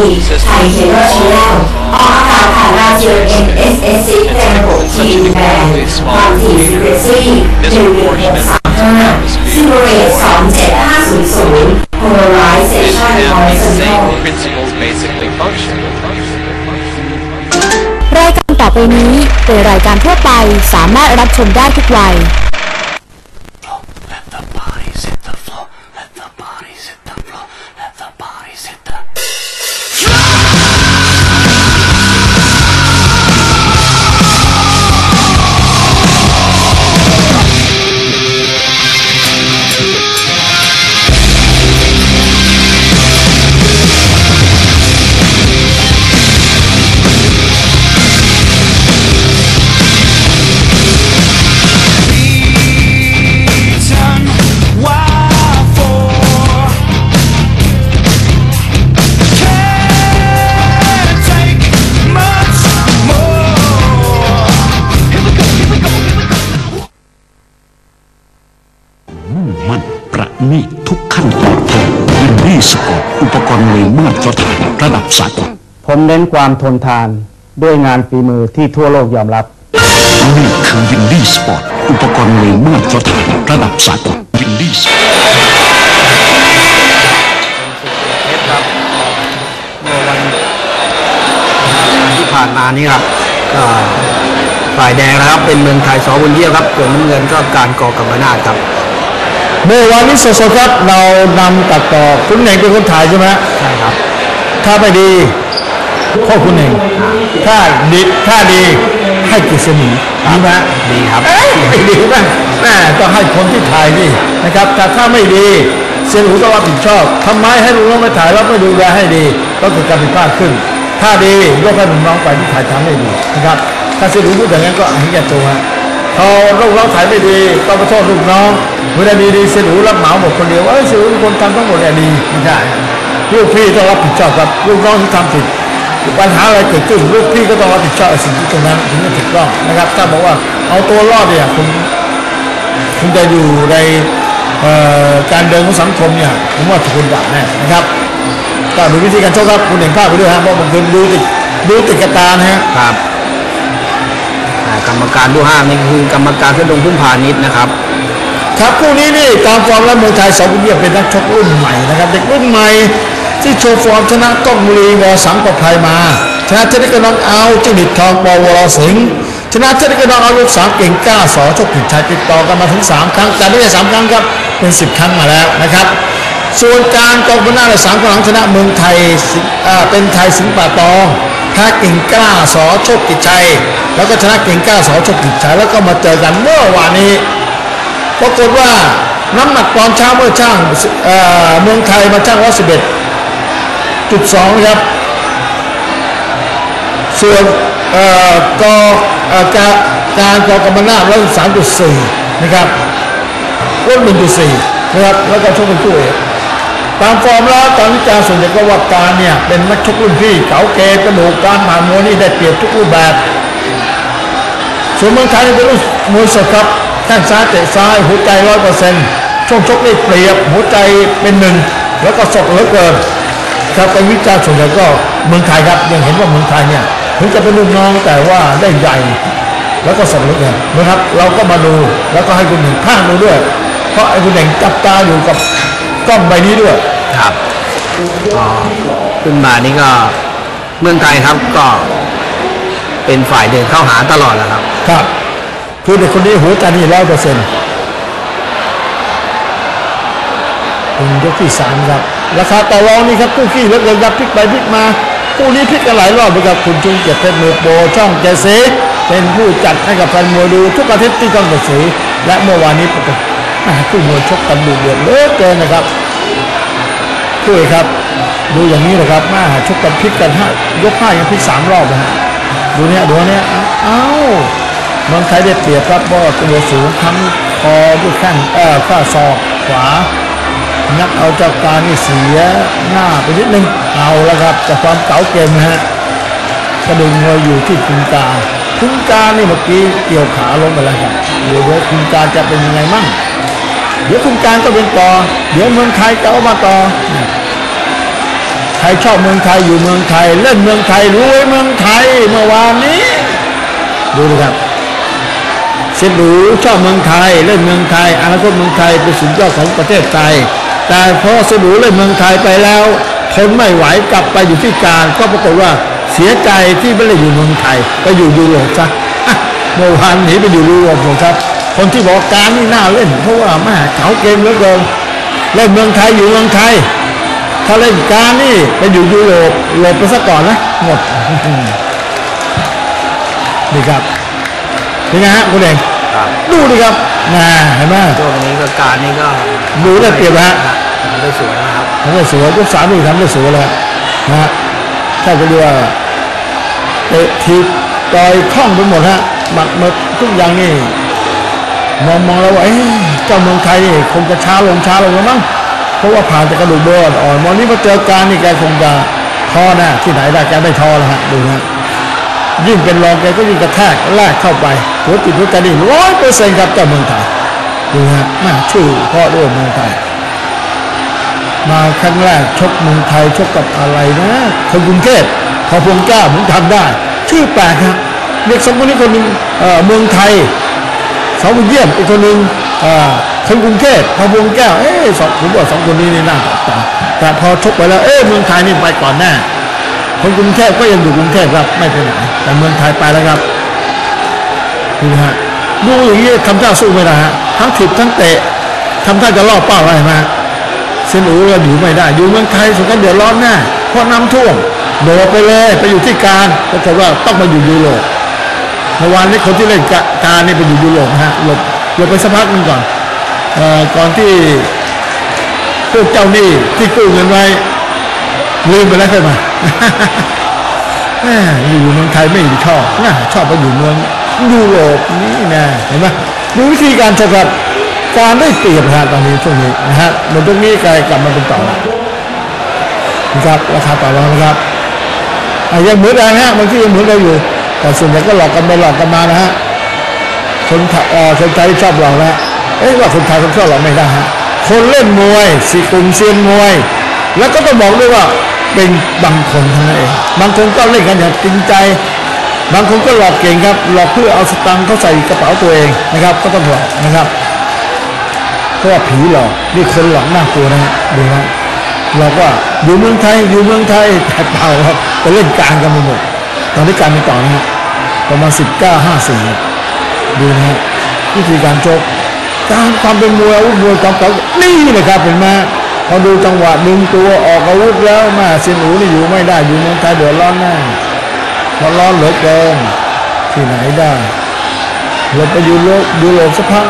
ไทย cable channel ออกอากาศผ่านดาวเทียม NSS ในระบบทีมแบนความถี่ frequency 11635 symbol rate 27500 polarization And these horizontal same principles basically function. รายการต่อไปนี้เป็นรายการทั่วไปสามารถรับชมได้ทุกวัย เน้นความทนทานด้วยงานฝีมือที่ทั่วโลกยอมรับ นี่คือ Windy Sport อุปกรณ์มวยมาตรฐานระดับสากล Windy Sportที่ผ่านมานี่ครับก็ฝ่ายแดงนะครับ เป็นเมืองไทยส.บุญเยี่ยมครับส่วนน้ำเงินก็การก่อกรรมนาถครับ เมื่อวานนี้สดๆครับเรานำตัดต่อคุณเหน่งเป็นคนถ่ายใช่ไหมใช่ครับ ถ้าไม่ดี โทษคุณเหน่งถ้าดีถ้าดีให้กิจสมุนดีไหมดีครับเอ้ยไม่ดีไหมแม่ต้องให้คนที่ถ่ายดินะครับ แต่ถ้าไม่ดีเซียนหูต้องรับผิดชอบทำไมให้ลูกน้องไปถ่ายแล้วไม่ดูแลให้ดีก็เกิดการผิดพลาดขึ้น ถ้าดียกให้ลูกน้องไปที่ถ่ายทำให้ดีนะครับ ถ้าเซียนหูพูดอย่างนั้นก็เห็นแก่ตัวฮะพอลูกน้องถ่ายไม่ดีก็มาโทษลูกน้องเวลาดีดีๆเสียหนูรับเหมาหมดคนเดียวเอ้ยเสียหนูเป็นคนทำทั้งหมดเนี่ยดีไม่ได้ลูกพี่ต้องรับผิดชอบครับลูกน้องที่ทำผิด ปัญหาอะไรเกิดขึ้นลูกพี่ก็ต้องรับผิดชอบไอ้สิ่งที่ตรงนั้นถึงจะถูกต้องนะครับ ถ้าบอกว่าเอาตัวรอดเนี่ยคุณคุณจะอยู่ในเอ่อการเดินของสังคมเนี่ยผมว่าถูกคนด่าแน่นะครับก็ดูวิธีการชกครับคุณเห็นภาพไปด้วยฮะเพราะบางคนดูติดดูติดกระตานะฮะครับอ่ากรรมการดูห้างนี่คือกรรมการที่ลงพุ่มพาณิชย์นะครับ ครับคู่นี้นี่ตามฟอร์มแล้วเมืองไทยสองคนเยี่ยมเป็นนักชกรุ่นใหม่นะครับ เด็กรุ่นใหม่ ที่โชว์ฟอร์มชนะก้องบุรีวอสังประภัยมา ชนะเทนิกนองเอาจนิดทองปวรสิงห์ชนะเทนิกนองเอาลูกสามเก่งก้าสอโชกผิดชายติดต่อกันมาถึง 3 ครั้ง แต่ไม่ใช่สามครั้งครับ เป็น 10 ครั้งมาแล้วนะครับ ส่วนการกองพนาในสามครั้งชนะเมืองไทยเป็นไทยสิงห์ป่าตองแพ้เก่งก้าสอโชคกิจชัย แล้วก็ชนะเก่งก้าสอโชคกิจชัยแล้วก็มาเจอกันเมื่อวานนี้ปรากฏว่าน้ำหนักตอนเช้าเมื่อช่างเอ่อเมืองไทยมาช่างร้อยสิบเอ็ด จุดสองครับ ส่วนเอ่อกอการการกอกรรมนาถร้อยสามจุดสี่นะครับลดหนึ่งจุดสี่นะครับแล้วก็ชกเป็นคู่เอกตามฟอร์มแล้วตอนวิจารณ์ส่วนใหญ่ก็ว่าการเนี่ยเป็นนักชกรุ่นพี่เก๋าเกกระดูกการผ่านมวยนี่ได้เปรียบทุกรูปแบบ ส่วนเมืองไทยเป็นลูกมวยสดครับแข้งซ้ายเตะซ้ายหัวใจร้อยเปอร์เซ็นต์ช่วงชกได้เปรียบหัวใจเป็นหนึ่งแล้วก็สดเหลือเกิน ครับเป็นวิจารณ์ส่วนใหญ่ก็เมืองไทยครับยังเห็นว่าเมืองไทยเนี่ยถึงจะเป็นลูกน้องแต่ว่าได้ใหญ่แล้วก็สดเหลือเกินนะครับ เราก็มาดูแล้วก็ให้คุณหนึ่งข้างดูด้วย เพราะไอ้คุณหนึ่งจับตาอยู่กับกล้องใบนี้ด้วยครับก็ขึ้นมานี่ก็เมืองไทยครับก็เป็นฝ่ายเดินเข้าหาตลอดแหละครับ ครับ คือเด็กคนนี้หัวใจนี่ร้อยเปอร์เซ็นต์เป็นยกที่สามครับ ราคาต่อรองนี่ครับคู่ขี้เล็กเลยครับพลิกไปพลิกมาคู่นี้พลิกกันหลายรอบเลยครับคุณจุงเกียรติเพชรมือโปรช่องเจเซเป็นผู้จัดให้กับแฟนมวยดูทุกอาทิตย์ที่ช่องเจเซและเมื่อวานนี้ปรากฏคู่มวยชกกันดุเดือดเลือเกินนะครับคู่ครับ ดูอย่างนี้นะครับม่ชกกันพลิกกันห้ายกห้ายังพลิกสามรอบนะฮะดูเนี้ยดูเนี้ยเอ้าเมืองไทยได้เปรียบครับเพราะตัวสูงทั้งคอด้วยแข้งเอ่อข้าศอกขวา นักเอาเจ้าการนี่เสียหน้าไปนิดนึงเอาแล้วครับจากความเก๋าเกมนะฮะกระดึงเราอยู่ที่คุณกาคุณกานี่เมื่อกี้เกี่ยวขาลงไปแล้วครับเดี๋ยวยคุณกาจะเป็นยังไงมั่งเดี๋ยวคุณการก็เป็นต่อ เดี๋ยวเมืองไทยจะเอามาต่อใครชอบเมืองไทยอยู่เมืองไทย เล่นเมืองไทยรวยเมืองไทยเมื่อวานนี้ ดูนะครับเสียดูชอบเมืองไทย เล่นเมืองไทยอนาคตเมืองไทยเป็นสุดยอดของประเทศไทย แต่พอเสยดูเล่นเมืองไทยไปแล้วทนไม่ไหวกลับไปอยู่ที่การก็ปรากฏว่าเสียใจที่ไม่ได้อยู่เมืองไทยไปอยู่ยุโรปซะเมื่อวานหนีไปอยู่ยุโรปหมดครับ คนที่บอกการนี่น่าเล่น เพราะว่าแม่เขาเกมเหลือเกินเล่นเมืองไทยอยู่เมืองไทย ถ้าเล่นการนี่ไปอยู่ยุโรปหลบไปซะก่อนนะหมดนี่ครับเป็นไงฮะคุณเองครับดูดิครับน่าเห็นไหมช่วงนี้ก็การนี้ก็ดูได้เปรียบนะฮะ ทำได้สวยนะครับทำได้สวยยกสามนี่ทำได้สวยเลยนะฮะถ้าจะเรียกว่าเตะทีต่อยคล่องไปหมดฮะหมัดหมดทุกอย่างนี่มองมองแล้วว่าเอ๊ะเจ้าเมืองไทยนี่คงจะช้าลงช้าลงแล้วมั้งเพราะว่าผ่านจากกระดูกเบอร์อ่อนวันนี้มาเจอการนี่แกคงจะท้อแน่ที่ไหนได้แกไม่ท้อแล้วฮะดูนะยิ่งเป็นรองแกก็ยิ่งกระแทกแลกเข้าไปหัวจิตหัวใจนี่ร้อยเปอร์เซ็นต์ครับเจ้าเมืองไทยดูฮะแม่ชื่อพ่อด้วยเมืองไทย มาครั้งแรกชกเมืองไทยชกกับอะไรนะคนกรุงเทพพอพวงเจ้าผมทำได้ ชื่อแปลกครับเด็กสองคนนี้คนหนึ่งเมืองไทยสาวเยี่ยมอีกคนหนึ่งคนกรุงเทพพอพวงแก้วเอ๊ะสองผมว่าสองคนนี้นี่น่าจับตาแต่พอชกไปแล้วเอ๊ะเมืองไทยนี่ไปก่อนแน่คนกรุงเทพก็ยังอยู่กรุงเทพครับไม่ไปไหนแต่เมืองไทยไปแล้วครับดูนะฮะดูอย่างนี้ทำท่าสู้ไม่ได้ฮะทั้งถีบทั้งเตะทำท่าจะล่อเป้าอะไรมา เซนอูก็อยู่ไม่ได้ อยู่เมืองไทยสุดก็เดือดร้อนแน่เพราะน้ำท่วมโดดไปเลยไปอยู่ที่การปรากฏว่าต้องมาอยู่ยุโรปเมื่อวานนี้คนที่เล่นกการนี่ไปอยู่ยุโรปฮะหลบหลบไปสักพักนึงก่อนอก่อนที่พวกเจ้าหนี้ที่กู้เงินไว้ลืมไปแล้วใช่ไหมแม่อยู่เมืองไทยไม่ชอบน่าชอบไปอยู่เมืองยุโรปนี่นะเห็นไหมดูวิธีการชกครับ การได้เปรียบฮะตอนนี้ช่วงนี้นะฮะเหมือนตรงนี้กลายกลับมาเป็นต่อนะครับราคาต่อรองนะครับยังเหมือนกันฮะบางที่ยังเหมือนเราอยู่ แต่ส่วนใหญ่ก็หลอกกันไปหลอกกันมานะฮะคนทยเอ่อคนไทยชอบหลอกนะเอ๊ะว่าคนไทยคนชอบหลอกไม่ได้ฮะคนเล่นมวยสีกลุ่มเซียนมวย แล้วก็ต้องบอกด้วยว่าเป็นบางคนเท่านั้นเองบางคนก็เล่นกันอย่างจริงใจ บางคนก็หลอกเก่งครับหลอกเพื่อเอาสตังค์เขาใส่กระเป๋าตัวเองนะครับ ก็ต้องหลอกนะครับ เพราะว่าผีหลอกนี่คนหลอกน่ากลัวนะฮะดูนะเราก็อยู่เมืองไทยอยู่เมืองไทยแต่เปล่าครับไปเล่นกางกันหมดตอนนี้การเป็นต่อนะฮะประมาณสิบเก้าห้าสี่ดูนะฮะวิธีการชกการความเป็นมวยอาวุธมวยของเขานี่เลยครับเห็นไหมพอดูจังหวะดึงตัวออกอาวุธแล้วม่เซียนอูนี่อยู่ไม่ได้อยู่เมืองไทยเดือดร้อนแน่เพราะร้อนเหลือเกินที่ไหนได้เราไปอยู่โลกยูโรปสักพัก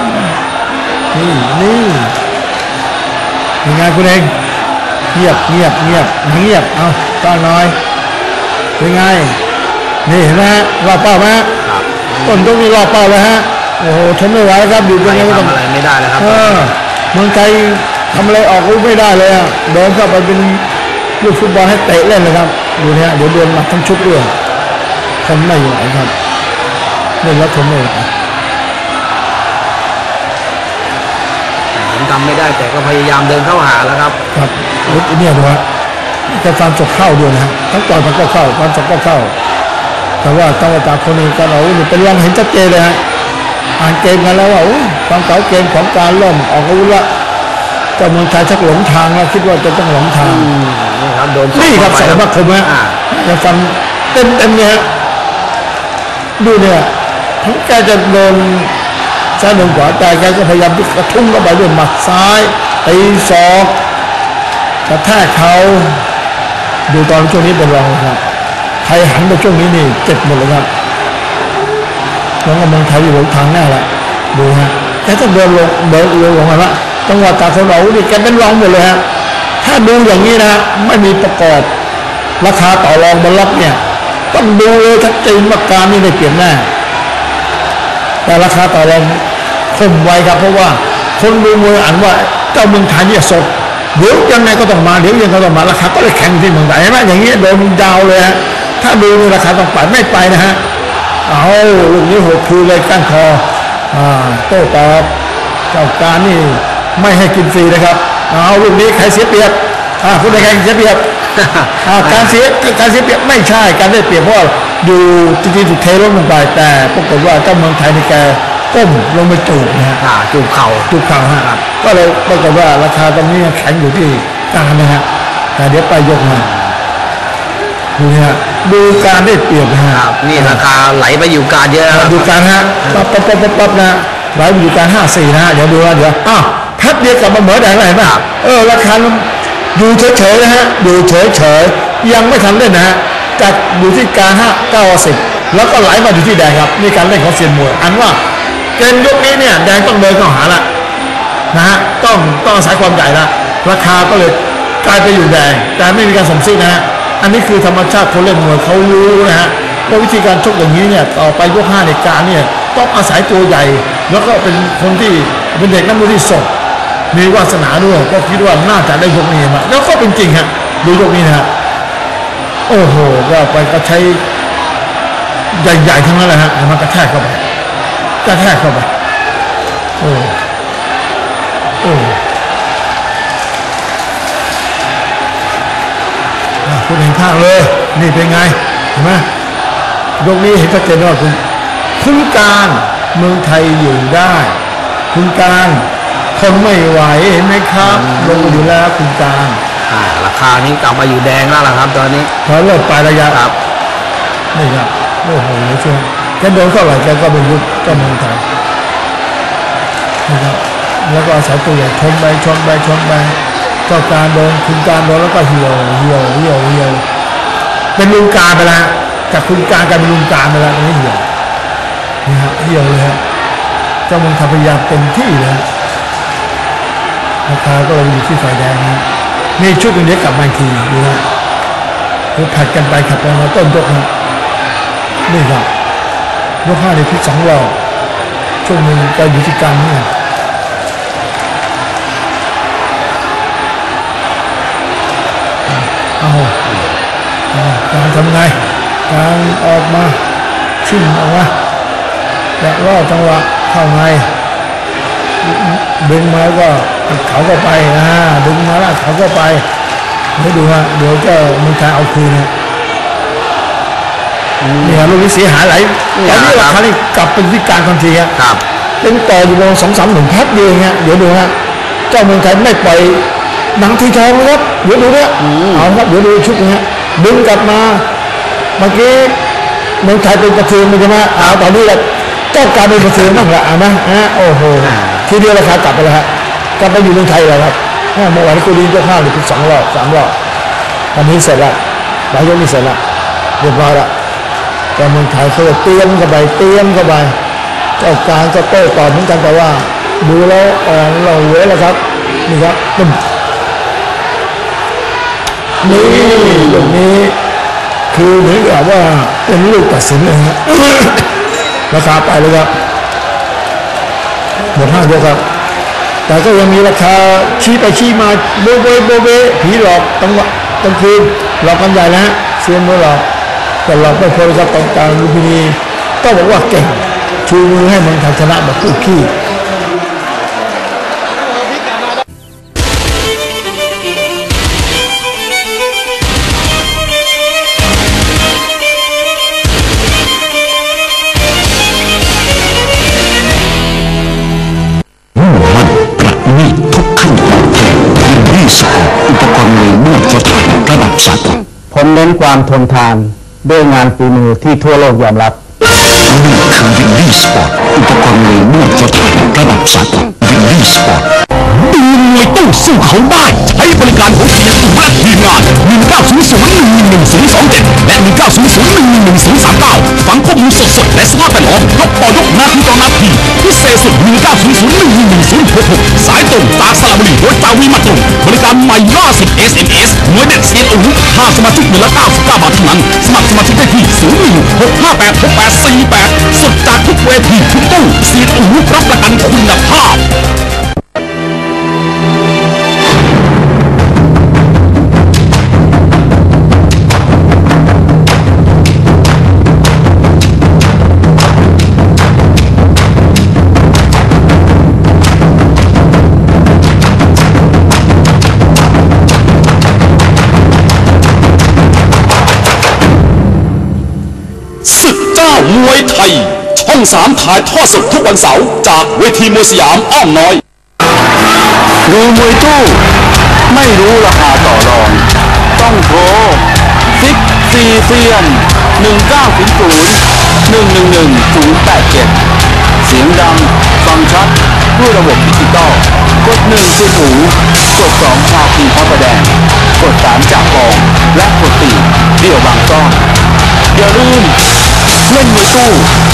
นี่นี่ยังไงคุณเองเงียบเงียบเงียบเงียบเอาต้อนน้อยเป็นไง นี่เห็นไหมฮะรอบเป้าไหมฮะครับต้นตรงนี้รอบเป้าเลยฮะโอ้โหทนไม่ไหวครับอยู่ตไทรงยนี้ก็ต้องทำอะไรไม่ได้แล้วครับเออเมืองไทยทำอะไรออกอาวุธไม่ได้เลยอะเดินเข้าไปเป็นลูกฟุตบอลให้เตะเล่นเลยครับดูเนี่ยเดี๋ยวโดนหมัดทั้งชุดด้วยทนไม่ไหวครับเล่นแล้วทนไม่ไหว ผมทำไม่ได้แต่ก็พยายามเดินเข้าหาแล้วครับ ครับรถเนี่ยดูฮะจะฟันจบเข้าด้วยนะฮะทั้งต่อยมันก็เข้าฟันจบก็เข้า แต่ว่าต้องว่าจากคนนี้กันเอานี่เป็นรองเห็นชัดเจนเลยฮะอ่านเกมกันแล้วว่าโอ้ยความเก่าเกมของการเริ่มออกอาวุธละเจ้าเมืองไทยชักหลงทางแล้วคิดว่าจะต้องหลงทางนี่ครับโดนนี่ครับเข้าสไปองมัดคมฮะอ่าจะฟันเต็มเต็มๆเนี่ยฮะดูเนี่ยทั้งแกจะโดน ซ้ายโดนขวาแต่แกก็พยายามที่กระทุ้งเข้าไปด้วยหมัดซ้ายตีศอกกระแทกเขาดูตอนช่วงนี้เป็นรองครับไทยหันไปช่วงนี้นี่เจ็บหมดเลยครับน้องกำลังไทยอยู่หลงทางแน่ละดูฮะแกต้องเดินลงเดินลงลงมาละจังหวะตาเขาเรานี่แกเป็นรองหมดเลยฮะถ้าดูอย่างนี้นะไม่มีประกอบราคาต่อรองบนล็อกเนี่ยต้องดูเลยชัดเจนว่าการนี่ได้เปลี่ยนแน่แต่ราคาต่อรอง คมไว้ครับ เพราะว่าคนดูมวยอ่านว่าเจ้าเมืองไทยเนี่ยสดเดี๋ยวยังไงก็ต้องมาเดี๋ยวยังก็ต้องมาราคาก็เลยแข่งที่เมืองไทยเห็นไหมอย่างเงี้ยโดนดาวเลยฮะถ้าดูราคาต้องไปไม่ไปนะฮะเอาลูกนี้หดคือเลยก้านคออ่าโต้ตอบเจ้าการนี่ไม่ให้กินฟรีนะครับเอาลูกนี้ใครเสียเปรียบอ่าคุณใดใครเสียเปรียบอ่าการเสียการเสียเปรียบไม่ใช่การได้เปรียบเพราะว่าดูจริงๆถูกเทล้มลงไปแต่ปรากฏว่าเจ้าเมืองไทยในแก ก้มลงไปจูบนะฮะอ่าจูบเข่าจูบเข่าฮะก็เลยปรากฏว่าราคาตอนนี้ยังแข็งอยู่ที่กลางนะฮะแต่เดี๋ยวไปยกมาดูนะฮะดูการได้เปรียบนะฮะนี่ราคาไหลไปอยู่การเยอะครับดูการฮะปั๊บปั๊บปั๊บปั๊บปั๊บนะไหลไปอยู่การห้าสี่นะฮะเดี๋ยวดูนะเดี๋ยวอ้าวแป๊บเดียวกลับมาเหมือนแดงเลยไหมเออราคามันอยู่เฉยๆนะฮะอยู่เฉยๆยังไม่ทันเล่นนะฮะจากอยู่ที่การห้าเก้าสิบแล้วก็ไหลมาอยู่ที่แดงครับนี่การเล่นของเซียนมวยอันว่า เกมยกนี้เนี่ยแดงต้องเดินเข้าหาละนะฮะต้องต้องอาศัยความใหญ่ละราคาก็เลยกลายไปอยู่แดง แต่ไม่มีการสมซื้อนะฮะอันนี้คือธรรมชาติคนเล่นมวยเขารู้นะฮะว่าวิธีการชกอย่างนี้เนี่ยต่อไปยกห้าในการเนี่ยต้องอาศัยตัวใหญ่ แล้วก็เป็นคนที่เป็นเด็กนักมวยที่สดมีวาสนาด้วยก็คิดว่าน่าจะได้ยกนี้มาแล้วก็เป็นจริงฮะดูยกนี้นะฮะโอ้โหก็ไปก็ใช้ใหญ่ๆทั้งนั้นแหละฮะเอามันกระแทกเข้าไป กระแทกเข้าไปโอ้โอ้อะคุณเห็นข้างเลย นี่เป็นไง เห็นไหมยกนี้เห็นชัดเจนว่าคุณคุณการเมืองไทยอยู่ได้ คุณการทนไม่ไหวเห็นไหมครับ ลงมาอยู่แล้วคุณการอ่าราคานี้กลับมาอยู่แดงแล้วล่ะครับ ตอนนี้พอเลิกปลายระยะครับนี่ครับโอ้โหเชื่อ แกโดนเท่าไหร่แกก็เป็นยุทธเจ้ามืองไทยนะครับแล้วก็อาศัยตัวใหญ่ชนไปชนไปชนไปเจ้าการโดนคุณการโดนแล้วก็เหี่ยวเหี่ยวเหี่ยวเหี่ยวเป็นลุงการไปแล้วจากคุณการกลายเป็นลุงการไปแล้วตรงนี้เหี่ยวนี่ฮะเหี่ยวเลยฮะเจ้ามืองทยพยายามเต็มที่เลยราคาก็เลยอยู่ที่ฝ่ายแดงนะนี่ชุดนึงเดี๋ยวกลับมาทีนะคือผัดกันไปขัดกันมาต้นยกนะนี่ครับ ยกห้าในพิษสองรอบช่วงหนึ่งก็อยู่ที่การเนี่ยเอาการทำไงการออกมาชิ่งออกมาและล่อจังหวะเข้าไงดึงมาก็เขาก็ไปนะดึงมาแล้วเขาก็ไปเดี๋ยวดูฮะเดี๋ยวจะมีการเอาคืนนะ นี่ฮะลูกนี้เสียหายหลายตอนนี้ราคานี่กลับเป็นที่การทันทีฮะครับเป็นต่ออยู่ประมาณสองสามหนึ่งแพ็คเดียวเงี้ยเดี๋ยวดูฮะเจ้าเมืองไทยไม่ปล่อยหนังทีทองนะครับเดี๋ยวดูเนี่ยเอาครับเดี๋ยวดูชุดนี้ฮะดึงกลับมาเมื่อกี้เมืองไทยเป็นกระเทือนไปใช่ไหมเอาตอนนี้แหละเจ้าการเป็นกระเทือนบ้างละเอาไหมฮะโอ้โหทีเดียวราคากลับไปแล้วฮะกลับไปอยู่เมืองไทยแล้วครับอ่าเมื่อวานนี้คุณดียกห้าหรือสองรอบสามรอบตอนนี้เสร็จแล้วหลายยกนี้เสร็จแล้วเรียบร้อยแล้ว แต่เมืองไทยเขาจะเตรียมเข้าไปเตรียมเข้าไปเจ้าการก็โต้ตอบเหมือนกันแต่ว่า ดูแล้วอ่อนเราเว้ยแล้วครับนี่ครับตึ้มนี่อย่างนี้ คือเหมือนกับว่าเป็นลูกตัดสินเลยฮะราคาไปเลยครับหมดห้าเดียวครับ แต่ก็ยังมีราคาชี้ไปชี้มาโบเบโบเบผีหลอกตั้งวะกลางคืนหลอกกันใหญ่นะฮะเซียมวยหลอก แต่หลอกไม่พอเลยครับตรงกลางลุมพินีต้องบอกว่าเก่งชูมือให้เมืองไทยชนะแบบคู่ขี้มุ่งมั่นประณีตทุกขั้นตอนแทนยินดีสปอร์ตอุปกรณ์มวยมาตรฐานระดับสากลผมเน้นความทนทาน ด้วยงานฝีมือที่ทั่วโลกยอมรับนี่คือ Windy Sport อุปกรณ์มวยมาตรฐานระดับสากลวินดี้สปอร์ตดูมวยตู้สู้เขาได้ใช้บริการของเสียอุและทีมงาน1900-11027และ1900-11039 มูลสดๆและสภาพแวดล้อมยกต่อยกนาทีต่อนาทีพิเศษสุด1900-11066สายตรงจากสระบุรีโดยจาวีมาตรงบริการใหม่ล่าสุด SMS มวยเด็ดเซียนอูค่าสมาชิกเดือนละ99บาทเท่านั้นสมัครสมาชิกได้ที่01-658-6848สุดจากทุกเวทีทุกตู้เซียนอูรับประกันคุณภาพ องสามถ่ายทอดสดทุกวันเสาร์จากเวทีมวยสยามอ้อมน้อย ดูมวยตู้ ไม่รู้ราคาต่อรอง ต้องโทรซิกซีเซียน1900 111 087 เสียงดังฟังชัดด้วยระบบดิจิตอลกด1คือหูกด2ชาคีพระประแดง กด3จากกอง และกด4เดี่ยวบางซ่อนอย่าลืม มวยตู้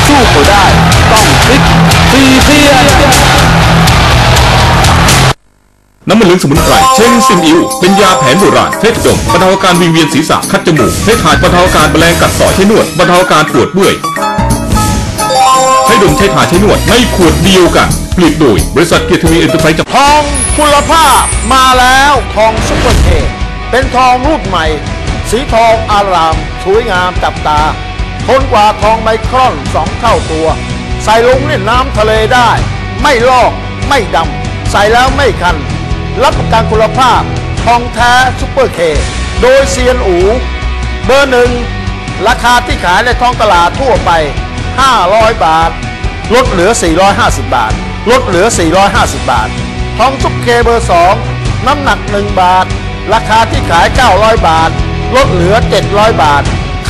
สู้เขาได้ ต้องซิกซีเซียนน้ำมันเหลืองสมุนไพรเชงซิมอิวเป็นยาแผนโบราณใช้ดมบรรเทาอาการวิงเวียนศีรษะคัดจมูกใช้ถ่ายบรรเทาอาการแมลงกัดต่อยใช้นวดบรรเทาอาการปวดเมื่อยใช้ดมใช้ถ่ายใช้นวดในขวดเดียวกันผลิตโดย บริษัทเกียรติวีเอ็นเตอร์ไพรส์จำกัดทองคุณภาพมาแล้วทองซุปเปอร์เคเป็นทองรุ่นใหม่ สีทองอร่ามสวยงามจับตา ทนกว่าทองไมครอนสองเท่าตัว ใส่ลงเล่นน้ำทะเลได้ ไม่ลอกไม่ดำ ใส่แล้วไม่คัน รับประกันคุณภาพทองแท้ซุปเปอร์เค โดยเซียนอู เบอร์หนึ่ง ราคาที่ขายในท้องตลาดทั่วไป 500 บาท ลดเหลือ 450 บาท ลดเหลือ 450 บาท ทองซุปเปอร์เคเบอร์ 2 น้ำหนัก 1 บาท ราคาที่ขาย 900 บาท ลดเหลือ 700 บาท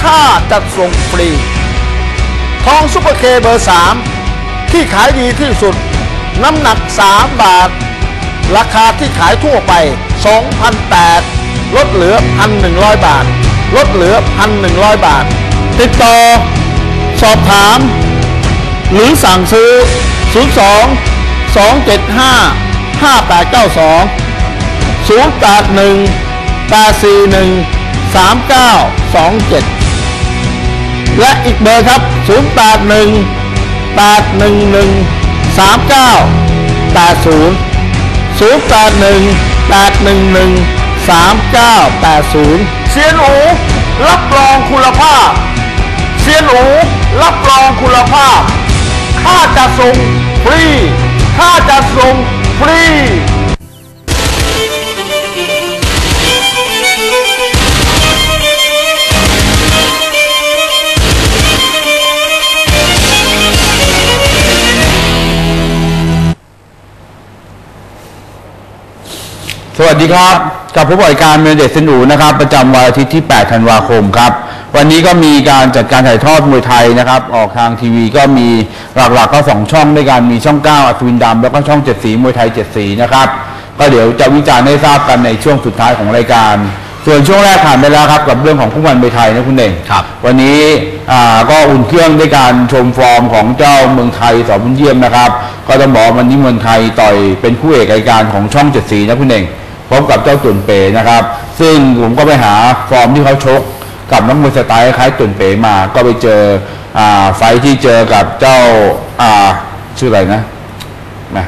ค่าจัดส่งฟรี ทองซุปเปอร์เคเบอร์ 3 ที่ขายดีที่สุด น้ำหนัก 3 บาท ราคาที่ขายทั่วไป 2,008ลดเหลือ 1,100 บาท ลดเหลือ 1,100 บาท ติดต่อ สอบถาม หรือสั่งซื้อ 02 275 5892 081 841 3927 และอีกเบอร์ครับ 081 811 3980 081 811 3980 เซียนอูรับรองคุณภาพ เซียนอูรับรองคุณภาพ ค่าจัดส่งฟรี ค่าจัดส่งฟรี สวัสดีครับ กับผู้บริการเมเดสนูนะครับ ประจำวันอาทิตย์ที่ 8 ธันวาคมครับ วันนี้ก็มีการจัดการถ่ายทอดมวยไทยนะครับ ออกทางทีวีก็มีหลักๆก็สองช่องด้วยกันมีช่อง 9 อัศวินดำแล้วก็ช่อง 7 สีมวยไทย 7 สีนะครับ ก็เดี๋ยวจะวิจารณ์ให้ทราบกันในช่วงสุดท้ายของรายการ ส่วนช่วงแรกผ่านไปแล้วครับกับเรื่องของผู้มันมวยไทยนะคุณเองครับ วันนี้อ่าก็อุ่นเครื่องด้วยการชมฟอร์มของเจ้าเมืองไทยสอบุญเยี่ยมนะครับ ก็ต้องบอกว่าวันนี้เมืองไทยต่อยเป็นคู่เอกรายการของช่องเจ็ดสีนะคุณเอง พบกับเจ้าตุ่นเป๋นะครับ ซึ่งผมก็ไปหาฟอร์มที่เขาชกกับนักมวยสไตล์คล้ายๆตุ่นเป๋มา ก็ไปเจออ่าไฟท์ที่เจอกับเจ้าอ่าชื่ออะไรนะนะ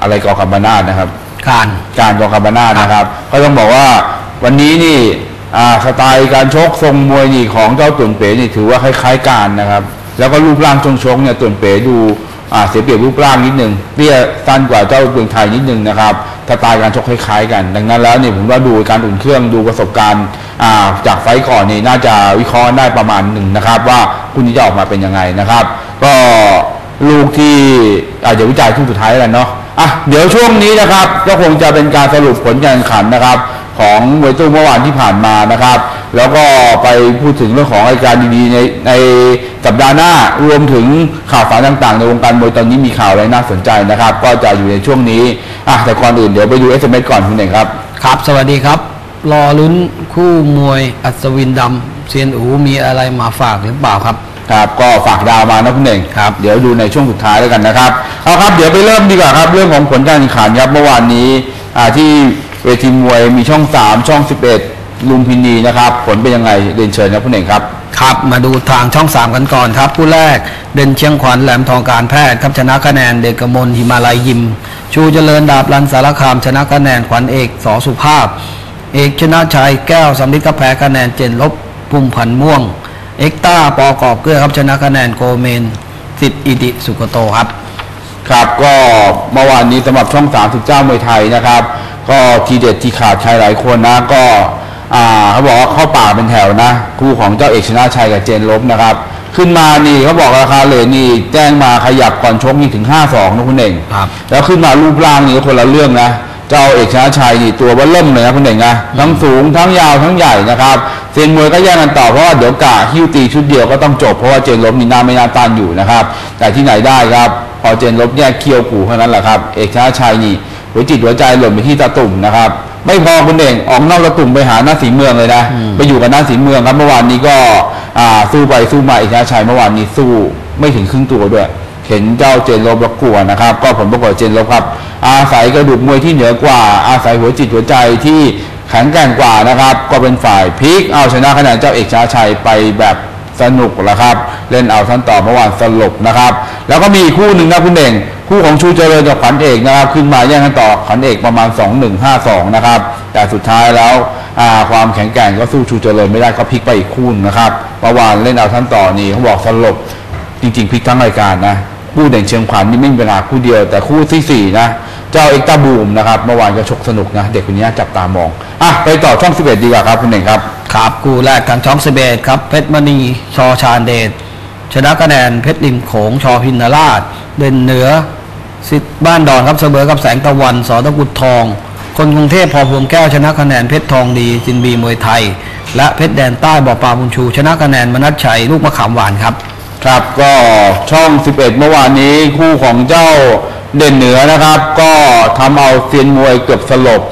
อะไรกอคำบานาดนะครับ การการกองคาบานานะครับ ก็ต้องบอกว่าวันนี้นี่อ่าสไตล์การชกทรงมวยนี่ของเจ้าตุ่นเป๋นี่ถือว่าคล้ายๆการนะครับ แล้วก็รูปร่างชงชกเนี่ยตุ่นเป๋ดูอ่า เสียเปรียบรูปร่างนิดนึงเตี้ยสั้นกว่าเจ้าเมืองไทยนิดนึงนะครับสไตล์การชกคล้ายๆกัน ดังนั้นแล้วเนี่ยผมว่าดูการอุ่นเครื่องดูประสบการณ์จากไฟก่อนนี่น่าจะวิเคราะห์ได้ประมาณหนึ่งนะครับ ว่าคุณจะออกมาเป็นยังไงนะครับ ก็ลูกที่อาจจะวิจัยช่วงสุดท้ายแล้วกันเนาะอะเดี๋ยวช่วงนี้นะครับก็คงจะเป็นการสรุปผลการแข่งขันนะครับ ของมวยตู้เมื่อวานที่ผ่านมานะครับ แล้วก็ไปพูดถึงเรื่องของรายการดีๆในในสัปดาห์หน้ารวมถึงข่าวสารต่างๆ ในวงการมวยตอนนี้มีข่าวอะไรน่าสนใจนะครับ ก็จะอยู่ในช่วงนี้อะแต่ก่อนอื่นเดี๋ยวไปดู SMS ก่อนคุณเองครับครับ สวัสดีครับ รอลุ้นคู่มวยอัศวินดำเซียนอูมีอะไรมาฝากหรือเปล่าครับครับก็ฝากดาวมานะคุณเองครับเดี๋ยวดูในช่วงสุดท้ายแล้วกันนะครับเอาครับเดี๋ยวไปเริ่มดีกว่าครับเรื่องของผลการแข่งขันครับเมื่อวานนี้อ่าที่ เวทีมวยมีช่อง 3 ช่อง 11 ลุมพินีนะครับ ผลเป็นยังไงเรียนเชิญครับคุณเองครับ ครับ มาดูทางช่อง 3 กันก่อนครับ ผู้แรกเด่นเชียงขวัญแหลมทองการแพทย์ครับชนะคะแนนเดชกมลหิมาลัยยิม ชูเจริญดาบรันสารคาม ชนะคะแนนขวัญเอกสอสุภาพ เอกชนะชัยแก้วสำลิดก็แพ้คะแนนเจนลบพุ่มพันธ์ม่วง เอกต้าปอกอบเกลือครับชนะคะแนนโกเมนสิทธิ์อิติสุกโตครับ ครับก็เมื่อวานนี้สำหรับช่อง 39มวยไทยนะครับ ก็ทีเด็ดที่ขาดใครหลายคนนะก็อ่าเขาบอกว่าเข้าป่าเป็นแถวนะคู่ของเจ้าเอกชนะชัยกับเจนลบนะครับ ขึ้นมานี่เขาบอกราคาเลทนี่แจ้งมาขยับก่อนชกนี่ถึง 5-2นะคุณเองครับ แล้วขึ้นมารูปร่างนี่ก็คนละเรื่องนะเจ้าเอกชนะชัยนี่ตัวเบัลเริ่มเลยนะคุณเองนะทั้งสูงทั้งยาวทั้งใหญ่นะครับเซียนมวยก็แย่งกันต่อเพราะว่าเดี๋ยวกะฮิ้วตีชุดเดียวก็ต้องจบเพราะว่าเจนลบนี่หน้าไม่น่าต้านอยู่นะครับ แต่ที่ไหนได้ครับ พอเจนลบเนี่ยเคี่ยวกูเท่านั้นแหละครับ เอกชนะชัยนี่ หัวจิตหัวใจหล่นไปที่ตาตุ่มนะครับ ไม่พอคุณเองออกนอกตาตุ่มไปหาหน้าสีเมืองเลยนะไปอยู่กับหน้าสีเมืองครับเมื่อวานนี้ก็อ่าสู้ไปสู้มาเอกชนะชัยเมื่อวานนี้สู้ไม่ถึงครึ่งตัวด้วย เห็นเจ้าเจนลบแล้วกลัวนะครับ ก็ผลปรากฏเจนลบครับ อาศัยกระดูกมวยที่เหนือกว่า อาศัยหัวจิตหัวใจที่แข็งแกร่งกว่านะครับ ก็เป็นฝ่ายพลิกเอาชนะคะแนนเจ้าเอกชาชัยไปแบบสนุกแหละครับ เล่นเอาท่านต่อเมื่อวานสลบนะครับ แล้วก็มีอีกคู่หนึ่งนะคุณเด่ง คู่ของชูเจริญกับขวัญเอกนะครับ ขึ้นมาแย่งกันต่อขวัญเอกประมาณ 2-1-5-2 นะครับ แต่สุดท้ายแล้วความแข็งแกร่งก็สู้ชูเจริญไม่ได้ก็พลิกไปอีกคู่นะครับเมื่อวานเล่นเอาท่านต่อนี่เขาบอกสลบจริงๆพลิกทั้งรายการนะคู่เด่นเชียงขวัญนี่ไม่มีเวลาคู่เดียว แต่คู่ที่สี่นะ เจ้าเอกตาบูมนะครับเมื่อวานก็ชกสนุกนะ เด็กคนนี้จับตามองอะไปต่อช่อง 11 ดีกว่าครับคุณเองครับครับคู่แรกทางช่องสิบเอ็ดครับเพชรมณีชอชาญเดชชนะคะแนนเพชรริมโขงชอพินนราชเด่นเหนือ สิทธิ์บ้านดอนครับเสมอกับแสงตะวันสอตะกุดทอง คนกรุงเทพพอพวงแก้วชนะคะแนนเพชรทองดีจินบีมวยไทย และเพชรแดนใต้บ่อปลาบุญชู ชนะคะแนนมนัชชัยลูกมะขามหวานครับ ครับก็ช่อง 11 เมื่อวานนี้คู่ของเจ้าเด่นเหนือนะครับ ก็ทำเอาเซียนมวยเกือบสลบ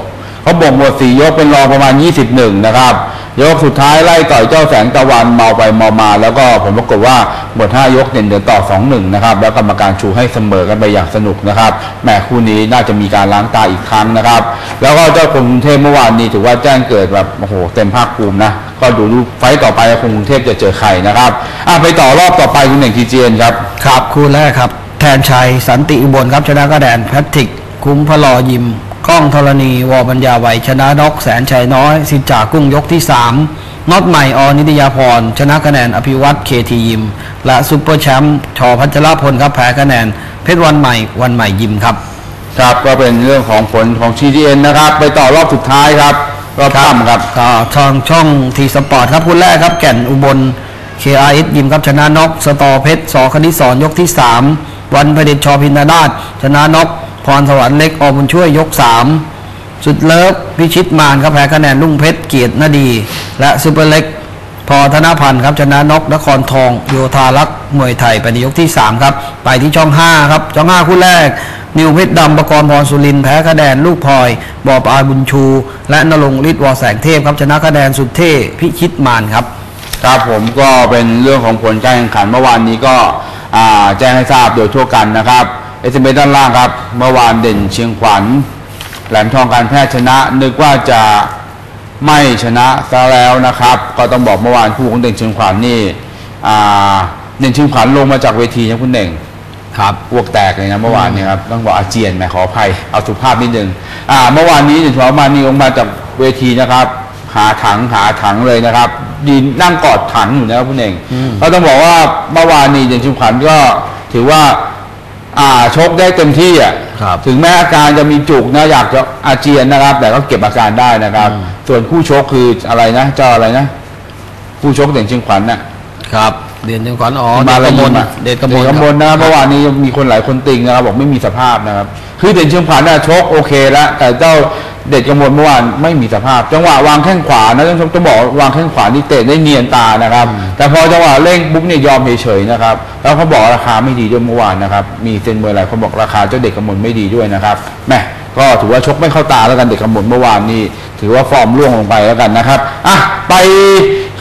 เขาบอกหมดสี่ยกเป็นรองประมาณ 21 นะครับ ยกสุดท้ายไล่ต่อยเจ้าแสงตะวันเมาไปเมามา แล้วก็ผลปรากฏว่าหมด5ยกเด่นเดือต่อ 2-1 นะครับ แล้วกรรมการชูให้เสมอกันไปอย่างสนุกนะครับแหมคู่นี้น่าจะมีการล้างตาอีกครั้งนะครับ แล้วก็เจ้าคนกรุงเทพเมื่อวานนี้ถือว่าแจ้งเกิดแบบโอ้โหเต็มภาคภูมินะก็ดูรูปไฟต่อไปคนกรุงเทพจะเจอใครนะครับอะไปต่อรอบต่อไปคุณหนึ่งทีเจนครับครับคู่แรกครับ แทนชัยสันติอุบลครับชนะกระแดนแพทริก คุ้มพลอยิม กล้องธรณีวอปัญญาไวยชนะนกแสนชัยน้อย สินจ่ากุ้งยกที่3น็อตใหม่อนิตยาพร ชนะคะแนนอภิวัตเคทียิม และซุปเปอร์แชมป์ชอพัชรพลครับแพ้คะแนน เพชรวันใหม่วันใหม่ยิมครับ ครับก็เป็นเรื่องของผลของ CGN นะครับ ไปต่อรอบสุดท้ายครับรอบค่ำครับก็ทางช่องทีสปอร์ตครับคู่แรกครับแก่นอุบล KRS ยิมครับชนะน็อกสตอเพชรสอคณิสรยกที่ 3 วันพเดชชอพินาราชชนะน็อก พรสวรรค์เล็กอบุญช่วยยก3สุดเลิฟพิชิตมารครับแพ้คะแนนลุ่งเพชรเกียรตินาดี และซูเปอร์เล็ก พอธนพันธ์ครับชนะนกนครทอง โยธารักษ์มวยไทยไปในยกที่ 3 ครับ ไปที่ช่อง 5 ครับ ช่อง 5 คู่แรก นิวเพชรดำประกรณ์พรสุรินแพ้คะแนนลูกพลอยบอปลาบุญชู และนรงฤทธิ์วอแสงเทพครับชนะคะแนนสุดเท่พิชิตมารครับครับผมก็เป็นเรื่องของผลการแข่งขันเมื่อวานนี้ก็แจ้งให้ทราบโดยทั่วกันนะครับ เอสเมด้านล่างครับเมื่อวานเด่นเชียงขวัญแหลมทองการแพทย์ชนะ นึกว่าจะไม่ชนะซะแล้วนะครับ ก็ต้องบอกเมื่อวานคู่ของเด่นเชียงขวัญนี่อ่าเด่นเชียงขวัญลงมาจากเวทีนะคุณเด่งครับพวกแตกเลยนะเมื่อวานนี้ครับต้องบอกอาเจียนแหมขออภัยเอาสุภาพนิดนึงอ่าเมื่อวานนี้เด่นเชียงขวัญมานี่ลงมาจากเวทีนะครับ หาถังหาถังเลยนะครับยืนนั่งกอดถังอยู่นะครับคุณเองก็ต้องบอกว่าเมื่อวานนี้เด่นชุมขวัญก็ถือว่าอ่า ชกได้เต็มที่อะครับถึงแม้อาการจะมีจุกนะอยากจะอาเจียนนะครับ แต่ก็เก็บอาการได้นะครับ ส่วนคู่ชกคืออะไรนะ เจ้าอะไรนะคู่ชกเด่นเชียงขวัญน่ะครับเด่นจังขวัญอ๋อมาเด่นกลมลอะเด่นกมลเด่นกมลนะเมื่อวานนี้มีคนหลายคนติงนะครับบอกไม่มีสภาพนะครับ คือเด่นเชียงขวัญน่ะชกโอเคแล้วแต่เจ้าเด็ดกมลเมื่อวานไม่มีสภาพ จังหวะวางแข้งขวานะต้องต้องบอกวางแข้งขวานี่เตะได้เนียนตานะครับ แต่พอจังหวะเร่งปุ๊บเนี่ยยอมเฉยๆนะครับ แล้วเขาบอกราคาไม่ดีด้วยเมื่อวานนะครับ มีเซนเมอร์หลาบอกราคาเจ้าเด็กกมลไม่ดีด้วยนะครับแหมก็ถือว่าชกไม่เข้าตาแล้วกันเด็กกมลเมื่อวานนี้ถือว่าฟอร์มร่วงลงไปแล้วกันนะครับอะไป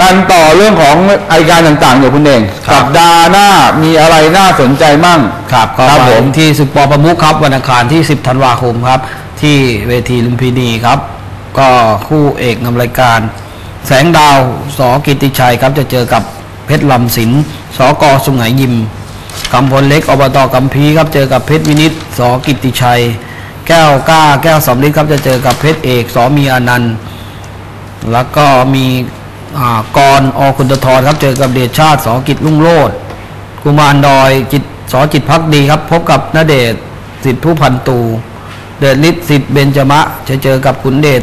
กันต่อเรื่องของรายการต่างๆเดี๋ยวคุณเองครับสัปดาห์หน้ามีอะไรน่าสนใจมั่ง ครับก็ครับไปผมที่ศึกปอประมุขครับวันอังคารที่ 10ธันวาคมครับ ที่เวทีลุมพินีครับ ก็คู่เอกนำรายการ แสงดาวสอกิติชัยครับ จะเจอกับเพชรลำสินสอกอสุงไหงยิมกำพลเล็กอบตกัมพีครับเจอกับเพชรวินิตสอกิติชัย แก้วกล้า แก้วสำลิดครับจะเจอกับเพชรเอกสอมีอานันต์แล้วก็มีอ่า กรอคุณตทรครับเจอกับเดชชาติสอกิจรุ่งโรจน์กุมารดอยจิตสอจิตพักดีครับ พบกับนเดชน์สิทธิผู้พันตู เดชฤทธิ์สิทธิ์เบญจมะ จะเจอกับขุนเดช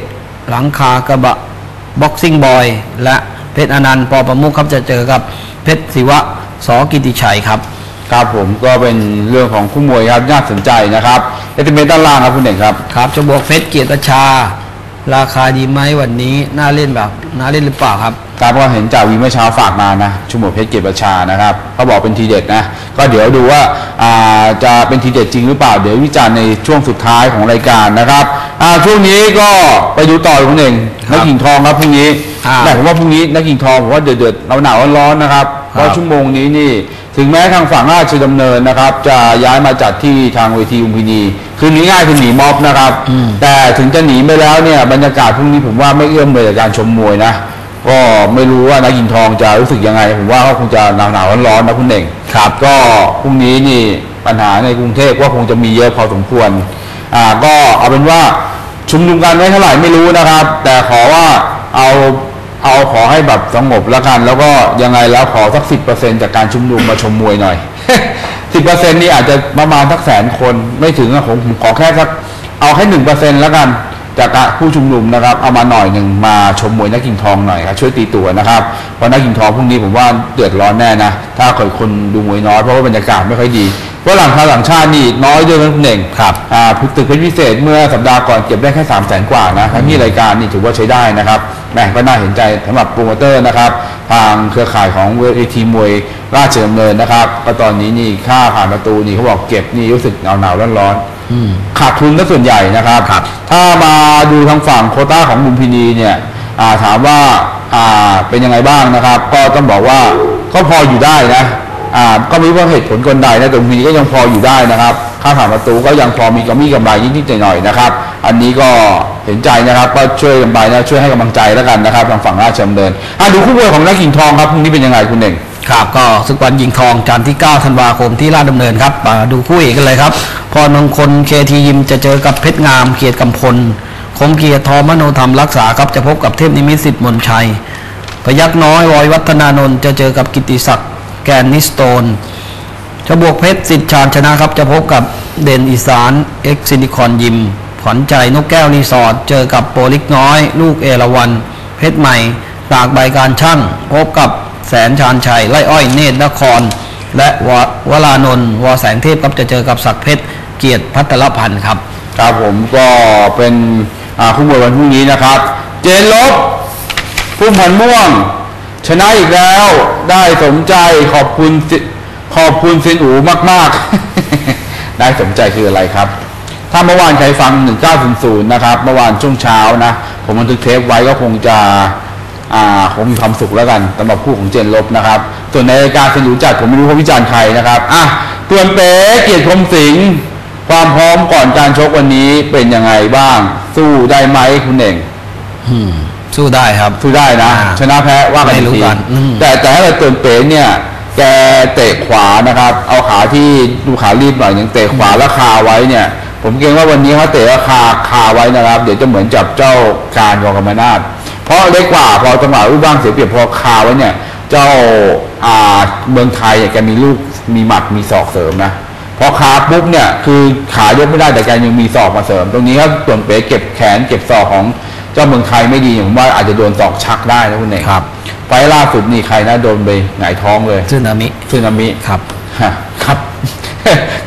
หลังคากระบะบ็อกซิ่งบอย และเพชรอนันต์ปอประมุขครับจะเจอกับเพชรศิวะสอกิติชัยครับครับผมก็เป็นเรื่องของคู่มวยครับน่าสนใจนะครับเอติเมตด้านล่างครับคุณเอกครับครับจะบวกเพชรเกียรติประชา ราคาดีไหมวันนี้น่าเล่นแบบน่าเล่นหรือเปล่าครับครับก็เห็นจากวีเมื่อเช้าฝากมานะชุมวเพชรเกียรติประชานะครับเขาบอกเป็นทีเด็ดนะก็เดี๋ยวดูว่าอ่าจะเป็นทีเด็ดจริงหรือเปล่าเดี๋ยววิจารณ์ในช่วงสุดท้ายของรายการนะครับอ่าช่วงนี้ก็ไปดูต่อคุณเองครับนักกิ่งทองครับพรุ่งนี้อ่าแต่ผมว่าพรุ่งนี้นักกิ่งทองผมว่าเดือดเดือดเราหนาวๆร้อนๆนะครับเพราะชั่วโมงนี้นี่ ถึงแม้ทางฝั่งราชดำเนินนะครับ จะย้ายมาจัดที่ทางเวทีลุมพินี คือหนีง่ายคือหนีม็อบนะครับ แต่ถึงจะหนีไปแล้วเนี่ยบรรยากาศพรุ่งนี้ผมว่าไม่เอื้อมเลยกับการชมมวยนะ ก็ไม่รู้ว่านักยินทองจะรู้สึกยังไง ผมว่าก็คงจะหนาวหนาวๆร้อนๆนะคุณเน่งครับ ก็พรุ่งนี้นี่ปัญหาในกรุงเทพก็คงจะมีเยอะพอสมควร อ่าก็เอาเป็นว่าชุมนุมกันไม่เท่าไหร่ไม่รู้นะครับ แต่ขอว่าเอา เอาขอให้แบบสงบแล้วกัน แล้วก็ยังไงแล้วขอสักสิบเปอร์เซ็นจากการชุมนุมมาชมมวยหน่อยสิบเปอร์เซ็นนี่อาจจะประมาณสักแสนคนไม่ถึงอะผมผมขอแค่สักเอาแค่หนึ่งเปอร์เซ็นแล้วกันจากการผู้ชุมนุมนะครับ เอามาหน่อยหนึ่งมาชมมวยนักกิ่งทองหน่อยครับช่วยตีตัวนะครับเพราะนักกิ่งทองพรุ่งนี้ผมว่าเดือดร้อนแน่นะถ้าเกิดคนดูมวยน้อยเพราะว่าบรรยากาศไม่ค่อยดีเพราะหลังคาหลังชาตินี่น้อยด้วยนะคุณเน่งครับอ่าตึกเพชรพิเศษเมื่อสัปดาห์ก่อนเก็บได้แค่3 0 0แสนกว่านะทั้งที่รายการนี่ถือว่าใช้ได้นะครับ แหมก็น่าเห็นใจสำหรับโปรโมเตอร์นะครับ ทางเครือข่ายของเวทีมวยราชดำเนินนะครับก็ตอนนี้นี่ค่าผ่านประตูนี่เขาบอกเก็บนี่รู้สึกหนาวหนาวร้อนร้อนๆขาดทุนก็ส่วนใหญ่นะครับ ถ้ามาดูทางฝั่งโควต้าของลุมพินีเนี่ยอ่าถามว่าอ่าเป็นยังไงบ้างนะครับ ก็ต้องบอกว่าก็พออยู่ได้นะอ่าก็ไม่รู้ว่าเหตุผลกลใดนะแต่ลุมพินีก็ยังพออยู่ได้นะครับ ค่าผ่านประตูก็ยังพอมีกำมีกำไรนิดๆหน่อยๆนะครับ อันนี้ก็ เห็นใจนะครับก็ช่วยกันไปนะช่วยให้กำลังใจแล้วกันนะครับทางฝั่งราชดำเนินอะดูคู่มวยของนักกิ่งทองครับพรุ่งนี้เป็นยังไงคุณเองครับก็ศึกวันยิงทองจันทร์ที่ 9 ธันวาคมที่ราชดำเนินครับมาดูคู่เอกกันเลยครับ พรมงคลเคทียิมจะเจอกับเพชรงาม เกียรติกำพล คมเกียรติทอมโนธรรมรักษาครับจะพบกับเทพนิมิตสิทธิ์มนชัย พยักน้อยวอยวัฒนานนท์จะเจอกับกิติศักดิ์แกนนิสโตนชบวกเพชรสิทธิ์ชาญชนะครับจะพบกับเด่นอีสานเอ็กซิลิคอนยิม ขวัญใจนกแก้วรีสอร์ทเจอกับโปรลิกน้อย ลูกเอราวัน เพชรใหม่ ตากใบการช่าง พบกับแสนชาญชัยไล่อ้อยเนตรนคร และววลานนท์วแสงเทพครับจะเจอกับศักเพชรเกียรติพัทรพันธ์ครับครับผมก็เป็นคู่มวยวันพรุ่งนี้นะครับ เจนลบพุ่มพันม่วง ชนะอีกแล้วได้สมใจขอบคุณขอบคุณซินอูมาก ๆ ได้สมใจคืออะไรครับ ถ้าเมื่อวานใครฟัง 1900 นะครับ เมื่อวานช่วงเช้านะ ผมบันทึกเทปไว้ก็คงจะอ่าคงมีความสุขแล้วกันสำหรับคู่ของเจนลบนะครับ ส่วนในรายการสนุจัดผมไม่รู้เขาวิจารณ์ใครนะครับอะตัวนเป๋เกียรติคมสิงห์ความพร้อมก่อนการชกวันนี้เป็นยังไงบ้าง สู้ได้ไหมคุณเองอืมสู้ได้ครับ สู้ได้นะอ่าชนะแพ้ว่ากันไม่อีกรู้ทีกันอืมแต่แต่ถ้าเกิดตัวนเป๋เนี่ย แกเตะขวานะครับ เอาขาที่ดูขารีบหน่อยหนึ่งเตะขวาแล้วคาไว้เนี่ย ผมเกรงว่าวันนี้เขาเตะแล้วคาคาไว้นะครับ เดี๋ยวจะเหมือนจับเจ้าการกองกำมนาดเพราะเล็กกว่าพอจังหวะรูปร่างเสียเปรียบพอคาไว้เนี่ย เจ้าอ่าเมืองไทยเนี่ยแกมีลูกมีหมัดมีศอกเสริมนะพอขาปุ๊บเนี่ยคือขายกไม่ได้แต่แกยังมีศอกมาเสริม ตรงนี้ครับส่วนเป๋เก็บแขนเก็บศอกของเจ้าเมืองไทยไม่ดีผมว่าอาจจะโดนศอกชักได้นะคุณเอกครับไฟต์ล่าสุดนี่ใครนะโดนไปหงายท้องเลยซึนามิซึนามิครับฮะ ครับ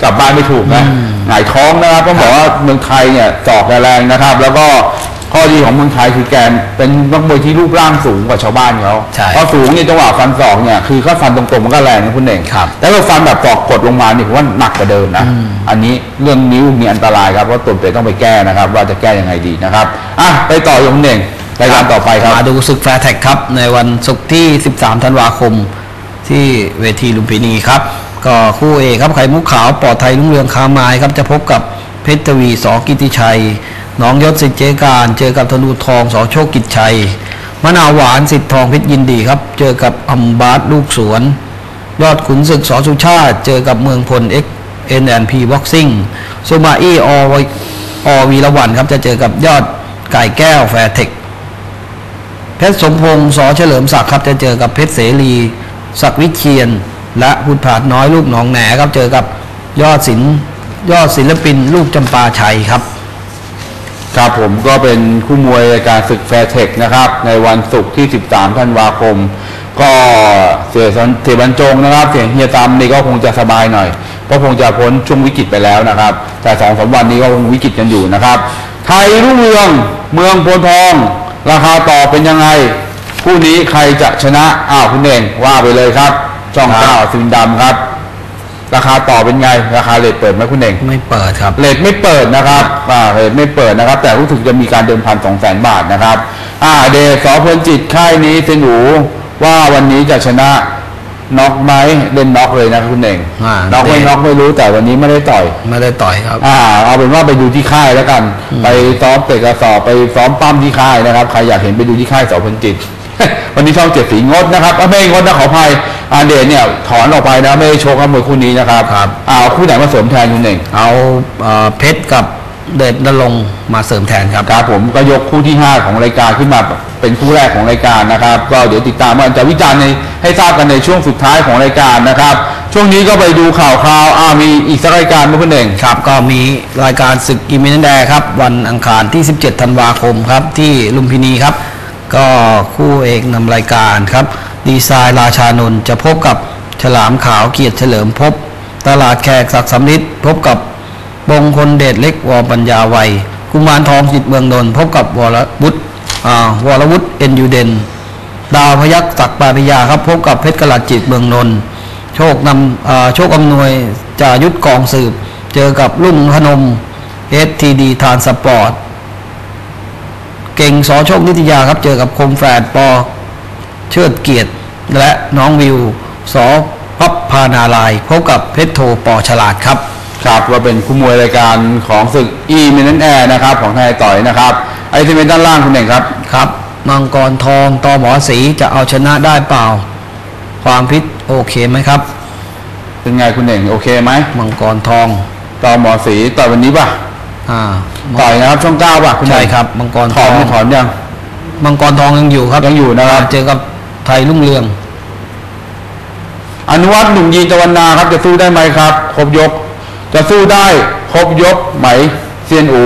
กลับบ้านไม่ถูกนะหงายท้องนะครับต้องบอกว่าเมืองไทยเนี่ยศอกแกแรงนะครับ แล้วก็ข้อดีของเมืองไทยคือแกเป็นนักมวยที่รูปร่างสูงกว่าชาวบ้านเขาใช่พอสูงเนี่ยจังหวะฟันศอกเนี่ยคือเขาฟันตรงๆมันก็แรงนะคุณเอกครับแต่ถ้าฟันแบบศอกกดลงมานี่ผมว่าหนักกว่าเดิมนะอันนี้เรื่องนิ้วมีอันตรายครับเพราะตุ่นเปต้องไปแก้นะครับ ว่าจะแก้ยังไงดีนะครับอะไปต่ออยางคุณเองรายการต่อไปครับมาดูศึกแฟร์แท็กครับในวันศุกร์ที่ 13 ธันวาคม ที่เวทีลุมพินีครับ ก็คู่เอกครับไข่มุกขาวปลอดไทยรุ่งเรืองคาไม้ครับจะพบกับเพชรทวีสอกิติชัยน้องยศสิทธิ์เจการเจอกับธนูทองสอโชคกิจชัยมะนาวหวานสิทธิ์ทองเพชรยินดีครับ เจอกับอัมบาสลูกสวน ยอดขุนศึกสอสุชาติ เจอกับเมืองพลเอ็กเอ็นแอนพีบ็อกซิ่งซูมาอี้ออวีละวันครับจะเจอกับยอดไก่แก้วแฟร์เทคเพชรสมพงษ์สอเฉลิมศักดิ์ครับจะเจอกับเพชรเสรีศักดิ์วิเชียน และพุทธผาดน้อยลูกหนองแหนครับ เจอกับยอดศิลป์ยอดศิลปินลูกจำปาชัยครับครับผมก็เป็นคู่มวยรายการศึกแฟร์เทคนะครับ ในวันศุกร์ที่ 13 ธันวาคม ก็เสียสันเสียบรรจงนะครับ เสียงเฮียตามนี่ก็คงจะสบายหน่อยก็คงจะพ้นช่วงวิกฤตไปแล้วนะครับ แต่สองสามวันนี้ก็คงวิกฤตกันอยู่นะครับ ไทยรุ่งเรืองเมืองโพลทอง ราคาต่อเป็นยังไงคู่นี้ใครจะชนะอ้าวคุณเองว่าไปเลยครับ ช่องเก้าสินดำครับ ราคาต่อเป็นไง ราคาเลทเปิดไหมคุณเองไม่เปิดครับเลทไม่เปิดนะครับอ่าเลทไม่เปิดนะครับ แต่รู้สึกจะมีการเดิมพันสองแสนบาทนะครับ อ่าเดชสอเพลินจิตค่ายนี้เซนหนูว่าวันนี้จะชนะน็อกไหมเล่นน็อกเลยนะครับคุณเองอ่าน็อกไม่เดชน็อกไม่รู้แต่วันนี้ไม่ได้ต่อย ไม่ได้ต่อยครับ อ่า เอาเป็นว่าไปดูที่ค่ายแล้วกัน ไปซ้อมเตะกระสอบไปซ้อมปั้มที่ค่ายนะครับ ใครอยากเห็นไปดูที่ค่ายสอเพลินจิต วันนี้ช่องเจ็ดสีงดนะครับอะไม่งดนะขออภัยอาเดชเนี่ยถอนออกไปนะไม่ได้โชว์กับมวยคู่นี้นะครับครับอ่าเอาคู่ไหนมาเสริมแทนคุณเองเอาเอ่อเพชรกับเดชนรงค์มาเสริมแทนครับ ครับผมก็ยกคู่ที่ 5 ของรายการขึ้นมาเป็นคู่แรกของรายการนะครับ ก็เดี๋ยวติดตามว่าจะวิจารณ์ในให้ทราบกันในช่วงสุดท้ายของรายการนะครับ ช่วงนี้ก็ไปดูข่าวคราวอ่ามีอีกสักรายการไหมคุณเอง ครับก็มีรายการศึกกิมินแดครับ วันอังคารที่ 17 ธันวาคมครับ ที่ลุมพินีครับ ก็คู่เอกนำรายการครับ ดีไซน์ราชานนท์จะพบกับฉลามขาวเกียรติเฉลิมพบ ตลาดแขกศักดิ์สำลิดพบกับบงคลเดชเล็กวอปัญญาวัยกุมารทองจิตเมืองนนท์พบกับวรวุฒิอ่าวรวุฒิเอ็นยูเดนดาวพยักศักปาริยาครับพบกับเพชรกลัดจิตเมืองนนท์โชคนำโชคอำนวยจายุทธกองสืบ เจอกับลุ่งพนมเอสทีดีทานสปอร์ต เก่งสอโชคนิตยาครับ เจอกับคมแฝดปอ เชิดเกียรติ และน้องวิวสอพับพานาลายพบกับเพชรโทปอฉลาดครับครับว่าเป็นคู่มวยรายการของศึกอีเมนแอร์นะครับ ของไทยต่อยนะครับ ไอทีเมนด้านล่างคุณเองครับครับ มังกรทองตอหมอสีจะเอาชนะได้เปล่า ความพิษโอเคไหมครับ เป็นไงคุณเองโอเคไหมมังกรทองต่อหมอสีต่อยวันนี้ป่ะ อ่าต่อยนะครับช่องเก้าป่ะคุณเองใช่ครับมังกรถอนไม่ถอนยัง มังกรทองยังอยู่ครับยังอยู่นะครับ เจอกับไทยรุ่งเรือง อนุวัฒน์หนุ่มยีนตะวันนาครับ จะสู้ได้ไหมครับ ครบยก จะสู้ได้ครบยกไหมเซียนอู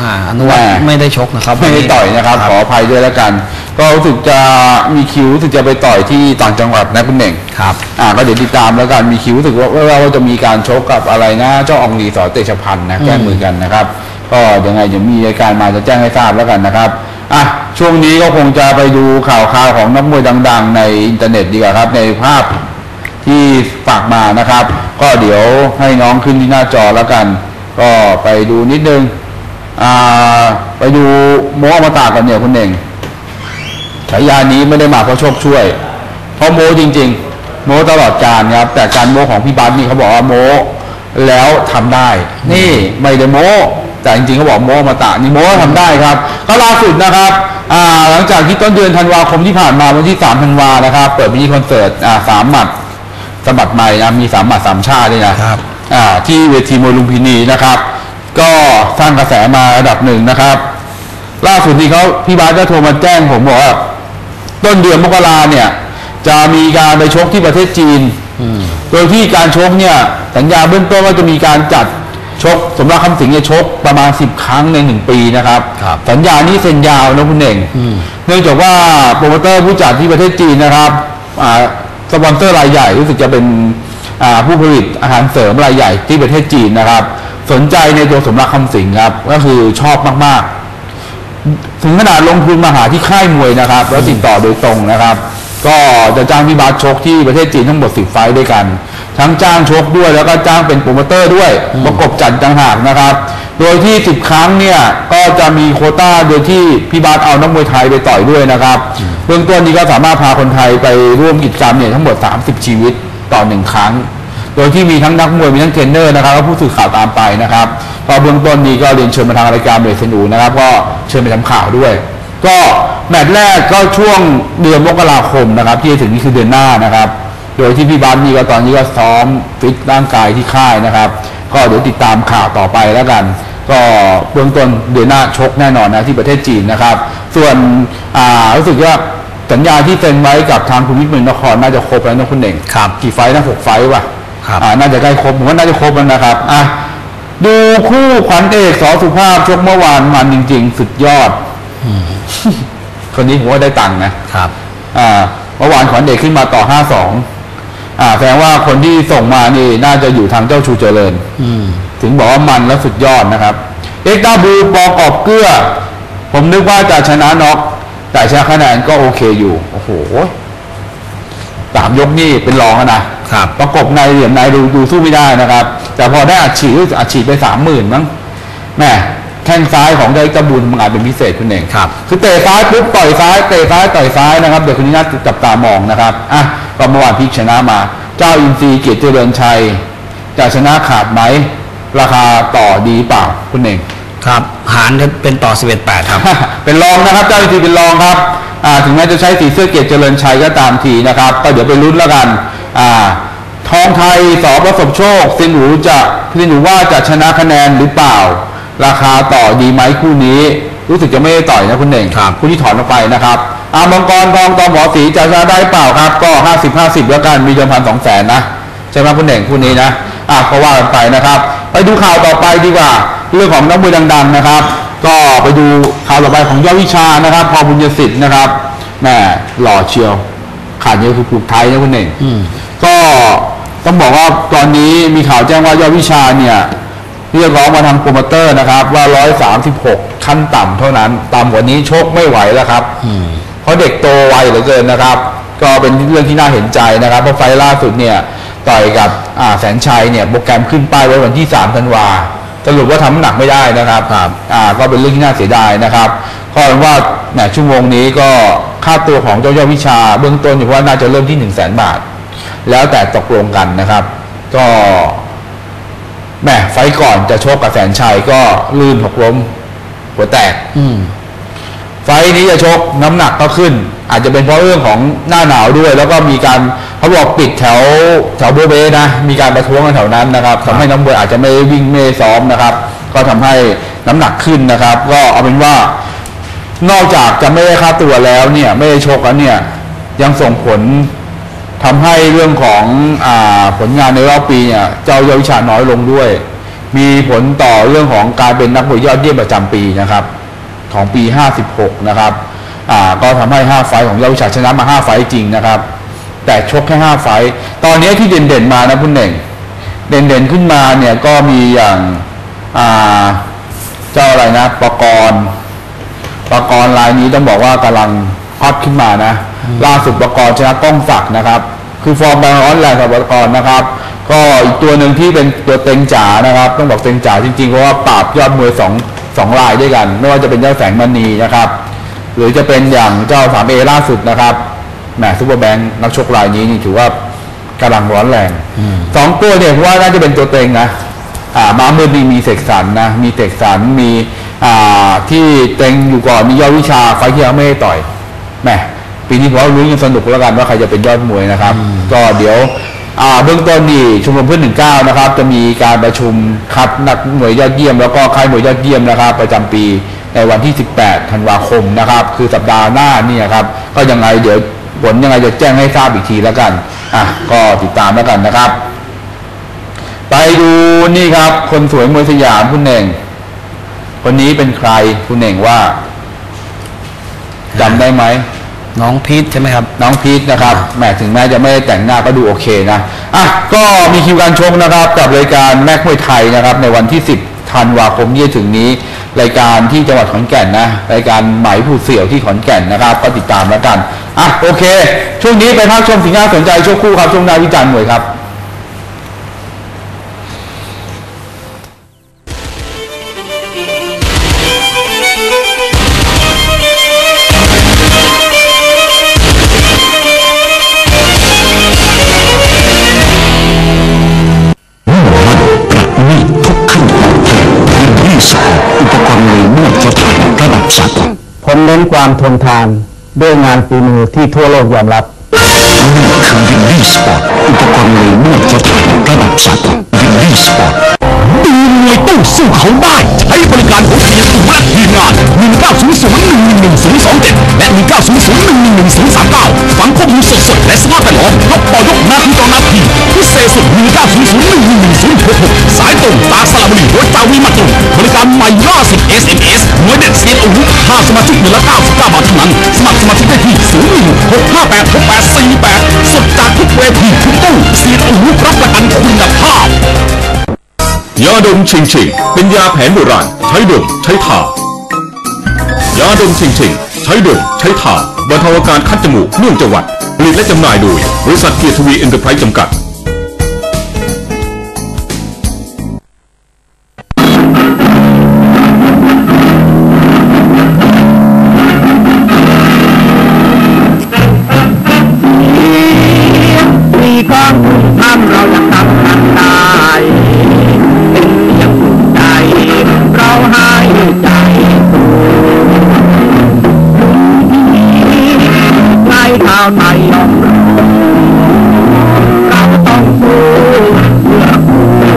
อ่าอนุวัฒน์แหม่ไม่ได้ชกนะครับไม่ได้วันนี้ต่อยนะครับ ขออภัยด้วยแล้วกัน ก็รู้สึกจะมีคิวรู้สึกจะไปต่อยที่ต่างจังหวัดนะคุณเน่งครับอ่าก็เดี๋ยวติดตามแล้วกันมีคิวรู้สึกว่าว่าว่าจะมีการชกกับอะไรนะ เจ้าอองลีสอเตชะพันธ์นะแก้มือกันนะครับ ก็ยังไงเดี๋ยวมีรายการมาจะแจ้งให้ทราบแล้วกันนะครับอะช่วงนี้ก็คงจะไปดูข่าวคราวของนักมวยดัง ๆ ในอินเทอร์เน็ตดีกว่าครับในภาพที่ฝากมานะครับ ก็เดี๋ยวให้น้องขึ้นที่หน้าจอแล้วกัน ก็ไปดูนิดนึงอ่าไปดูโมอมาตากันเนี่ยคุณเอง ฉายานี้ไม่ได้มาเพราะโชคช่วย เพราะโมจริง ๆ โมตลอดการครับ แต่การโมของพี่บัสนี่เขาบอกว่าโมแล้วทำได้ นี่ไม่ได้โมแต่จริงๆเขาบอกโมอมาตะนี่โมทำได้ครับ ก็ล่าสุดนะครับอ่าหลังจากที่ต้นเดือนธันวาคมที่ผ่านมาวันที่3ธันวานะครับ เปิดมินิคอนเสิร์ตอ่าสามหมัดสะบัดใหม่นะมีสามหมัดสามชาติด้วยนะครับอ่าที่เวทีมวยลุมพินีนะครับ ก็สร้างกระแสมาระดับหนึ่งนะครับ ล่าสุดนี้เขาพี่บาสก็โทรมาแจ้งผมบอกว่า ต้นเดือนมกราเนี่ย จะมีการไปชกที่ประเทศจีนโดยที่การชกเนี่ย สัญญาเบื้องต้นว่าจะมีการจัดชกสมรักคำสิงห์เนี่ยชกประมาณ 10 ครั้งใน 1 ปีนะครับครับ สัญญานี้เซ็นยาวนะคุณเองเนื่องจากว่าโปรโมเตอร์ผู้จัดที่ประเทศจีนนะครับอ่าสปอนเซอร์รายใหญ่รู้สึกจะเป็นอ่าผู้ผลิตอาหารเสริมรายใหญ่ที่ประเทศจีนนะครับ สนใจในตัวสมรักคำสิงห์ครับ ก็คือชอบมากๆ ถึงขนาดลงทุนมาหาที่ค่ายมวยนะครับ แล้วติดต่อโดยตรงนะครับ ก็จะจ้างพี่บาสชกที่ประเทศจีนทั้งหมดสิบไฟต์ด้วยกัน ทั้งจ้างชกด้วยแล้วก็จ้างเป็นโปรโมเตอร์ด้วยประกบจัดต่างหากนะครับ โดยที่สิบครั้งเนี่ยก็จะมีโควต้าโดยที่พี่บาสเอานักมวยไทยไปต่อยด้วยนะครับเบื้องต้นนี้ก็สามารถพาคนไทยไปร่วมกิจกรรมเนี่ยทั้งหมด 30 ชีวิตต่อหนึ่งครั้ง โดยที่มีทั้งนักมวยมีทั้งเทรนเนอร์นะครับและผู้สื่อข่าวตามไปนะครับก็เบื้องต้นนี้ก็เรียนเชิญมาทางรายการเบรสนูนะครับก็เชิญไปทำข่าวด้วย ก็แมตช์แรกก็ช่วงเดือนมกราคมนะครับ ที่จะถึงนี้คือเดือนหน้านะครับ โดยที่พี่บาสนี่ก็ตอนนี้ก็ซ้อมฟิตร่างกายที่ค่ายนะครับ ก็เดี๋ยวติดตามข่าวต่อไปแล้วกัน ก็เบื้องต้นเดือนหน้าชกแน่นอนนะที่ประเทศจีนนะครับ ส่วนอ่ารู้สึกว่าสัญญาที่เซ็นไว้กับทางคุณวิทย์เมืองนครน่าจะครบแล้วนะคุณเน่งครับกี่ไฟล์นะหกไฟล์ป่ะครับอ่า น่าจะใกล้ครบผมว่าน่าจะครบแล้วนะครับอะดูคู่ขวัญเอกสอสุภาพชกเมื่อวานมันจริง ๆ สุดยอดคนนี้ผมว่าได้ตังค์นะครับ อ่าเมื่อวานขวัญเอกขึ้นมาต่อ5-2อ่าแสดงว่าคนที่ส่งมานี่น่าจะอยู่ทางเจ้าชูเจริญ อืมถึงบอกว่ามันและสุดยอดนะครับ เอ็กซ์ดับบูปอกอบเกลือผมนึกว่าจะชนะน็อกแต่ชนะคะแนนก็โอเคอยู่ โอ้โหสามยกนี่เป็นรองแล้วนะ ครับ ประกบในเหลี่ยมในดูดูสู้ไม่ได้นะครับ แต่พอได้อัดฉีดรู้สึกอัดฉีดไปสามหมื่นมั้งแม่แข้งซ้ายของเด็กตะบุญมันอาจเป็นพิเศษคุณเองครับคือเตะซ้ายปุ๊บต่อยซ้ายเตะซ้ายต่อยซ้ายนะครับเดี๋ยวคนนี้น่าจับตามองนะครับอะก็เมื่อวานพลิกชนะมา เจ้าอินทรีย์เกียรติเจริญชัยจะชนะขาดไหมราคาต่อดีเปล่าคุณเองครับหารเป็นต่อ 11 8 ครับ เป็นรองนะครับ เจ้าอินทรีย์เป็นรองครับอ่าถึงแม้จะใช้สีเสื้อเกียรติเจริญชัยก็ตามทีนะครับ ก็เดี๋ยวไปลุ้นแล้วกัน อ่าทองไทยสอประสบโชคซินหรูจะซินหรูว่าจะชนะคะแนนหรือเปล่า ราคาต่อดีไหมคู่นี้ รู้สึกจะไม่ได้ต่อยนะคุณเน่งครับคู่ที่ถอนออกไปนะครับอามังกรทองตอหมอสีจะชนะได้เปล่าครับ ก็50 50แล้วกันมีเดิมพันสองแสนนะใช่ไหมคุณเน่งคู่นี้นะอะก็ว่ากันไปนะครับ ไปดูข่าวต่อไปดีกว่า เรื่องของนักมวยดัง ๆนะครับ ก็ไปดูข่าวต่อไปของยอดวิชานะครับ พอบุญยสิทธิ์นะครับแหม่หล่อเชียว ขาดเยอะคือผูกไทนะคุณเน่งอืมก็ต้องบอกว่าตอนนี้มีข่าวแจ้งว่ายอดวิชาเนี่ยเรียกร้องมาทางโปรโมเตอร์นะครับว่า 136 ขั้นต่ำเท่านั้น ต่ำกว่านี้ชกไม่ไหวแล้วครับอืมเพราะเด็กโตไวเหลือเกินนะครับ ก็เป็นเรื่องที่น่าเห็นใจนะครับเพราะไฟต์ล่าสุดเนี่ยต่อยกับอ่าแสนชัยเนี่ยโปรแกรมขึ้นป้ายไว้วันที่3ธันวาสรุปว่าทำน้ำหนักไม่ได้นะครับอ่าก็เป็นเรื่องที่น่าเสียดายนะครับ ก็เป็นว่าแหมชั่วโมงนี้ก็ค่าตัวของเจ้ายอดวิชา เบื้องต้นอยู่ว่าน่าจะเริ่มที่1 0 0 0 0แบาท แล้วแต่ตกลงกันนะครับ ก็แหมไฟล์ก่อนจะชกกับแสนชัยก็ลื่นหกล้ม หัวแตก อืมไฟล์นี้จะชกน้ำหนักก็ขึ้น อาจจะเป็นเพราะเรื่องของหน้าหนาวด้วย แล้วก็มีการเขาบอกปิดแถวแถวโบเบนะ มีการประท้วงกันแถวนั้นนะครับทำให้น้ำมวยอาจจะไม่ได้วิ่งไม่ได้ซ้อมนะครับ ก็ทำให้น้ำหนักขึ้นนะครับ ก็เอาเป็นว่า นอกจากจะไม่ได้ค่าตัวแล้วเนี่ยไม่ได้ชกแล้วเนี่ยยังส่งผลทำให้เรื่องของอผลงานในรอบปีเนี่ยเจ้าเยาวิชาน้อยลงด้วย มีผลต่อเรื่องของการเป็นนักมวยยอดเยี่ยมประจำปีนะครับ ของปี 56 นะครับก็ทำให้ 5 ไฟของยอดวิชาชนะมา 5 ไฟจริงนะครับ แต่ชกแค่ 5 ไฟ ตอนนี้ที่เด่นๆมานะคุณเน่ง เด่นๆขึ้นมาเนี่ยก็มีอย่างเจ้าอะไรนะประกรณ์ ปกรณ์รายนี้ต้องบอกว่ากำลังฮอตขึ้นมานะ ล่าสุดปกรณ์ชนะก้องศักดิ์นะครับ คือฟอร์มแบงร้อนแรงกับปกรณ์นะครับ ก็อีกตัวหนึ่งที่เป็นตัวเต็งจ๋านะครับ ต้องบอกเต็งจ๋าจริงๆเพราะว่าปราบยอดมวยสองสองรายด้วยกัน ไม่ว่าจะเป็นเจ้าแสงมณีนะครับ หรือจะเป็นอย่างเจ้าสามเอล่าสุดนะครับแหมซูเปอร์แบงค์นักชกรายนี้นี่ถือว่ากำลังร้อนแรงสองตัวเนี่ยผมว่าน่าจะเป็นตัวเต็งนะอ่ามาเมื่อดีมีเสกสรรนะ มีเสกสรรมีอ่า ที่เต็งอยู่ก่อนมียอดวิชาไฟต์ที่แล้วไม่ได้ต่อยแหมปีนี้ผมว่าลุ้นกันสนุกแล้วกันว่าใครจะเป็นยอดมวยนะครับ ก็เดี๋ยวอ่าเบื้องต้นนี่ชมรมเพื่อนหนึ่งเก้านะครับ จะมีการประชุมคัดนักมวยยอดเยี่ยม แล้วก็ค่ายมวยยอดเยี่ยมนะครับ ประจำปีในวันที่ 18 ธันวาคมนะครับ คือสัปดาห์หน้านี่ครับ ก็ยังไงเดี๋ยวผลยังไงจะแจ้งให้ทราบอีกทีแล้วกันอะก็ติดตามแล้วกันนะครับ ไปดูนี่ครับ คนสวยมวยสยามคุณเน่ง คนนี้เป็นใครคุณเน่งว่าจำได้ไหมน้องพีทใช่ไหมครับ น้องพีทนะครับแหมถึงแม้จะไม่ได้แต่งหน้าก็ดูโอเคนะอะก็มีคิวการชกนะครับ กับรายการแม็กมวยไทยนะครับ ในวันที่ 10ธันวาคมที่จะถึงนี้ รายการที่จังหวัดขอนแก่นนะรายการไหมผู้เสี่ยวที่ขอนแก่นนะครับ ก็ติดตามแล้วกันอะโอเค ช่วงนี้ไปพักชมสิ่งน่าสนใจช่วงคู่ครับช่วงหนาวิจารณ์มวยครับ ความทนทานด้วยงานฝีมือที่ทั่วโลกยอมรับนี่คือวินดี้สปอร์ตอุปกรณ์มวยมาตรฐานระดับสากลวินดี้สปอร์ตดูมวยต้องสู้เขาได้ ใช้บริการของเสียสุวัสดิ์ทีมงาน 1900111027 และ 1900111039 ฟังข้อมูลสดๆและสภาพแวดล้อมยกต่อยกนาทีต่อนาที พิเศษสุด19001106สายตรงตาสระบุรีหัวจาวีมาตุงบริการใหม่ล่าสุด SMS หน่วยเด็ดเซียนอาวุธค่าสมาชิกเดือนละ99บาทเท่านั้น สมัครสมาชิกได้ที่016586848สดจากทุกเวทีทุกตู้เซียนอาวุธรับประกันคุณภาพยาดมชิงชิงเป็นยาแผนโบราณใช้ดมใช้ทายาดมชิงชิงใช้ดมใช้ทาบรรเทาอาการคัดจมูกเนื่องจากหวัดผลิตและจำหน่ายโดยบริษัทเกียรติวีเอ็นเตอร์ไพรส์จำกัดาวไทยยอมรับเราต้องสู้เพื่อผู้เมื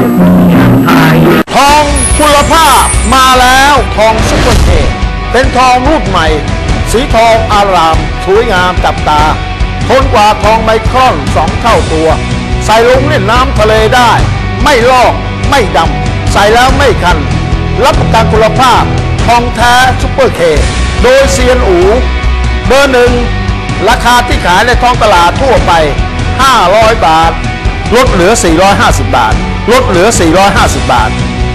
องไทยทองคุณภาพมาแล้วทองซุปเปอร์เคเป็นทองรุ่นใหม่ สีทองอาราม สวยงามจับตาทนกว่าทองไมครอนสองเท่าตัว ใส่ลงเล่นน้ำทะเลได้ ไม่ลอกไม่ดำ ใส่แล้วไม่คัน รับประกันคุณภาพทองแท้ซุปเปอร์เค โดยเซียนอู๋ เบอร์หนึ่ง ราคาที่ขายในท้องตลาดทั่วไป 500 บาท ลดเหลือ 450 บาท ลดเหลือ 450 บาท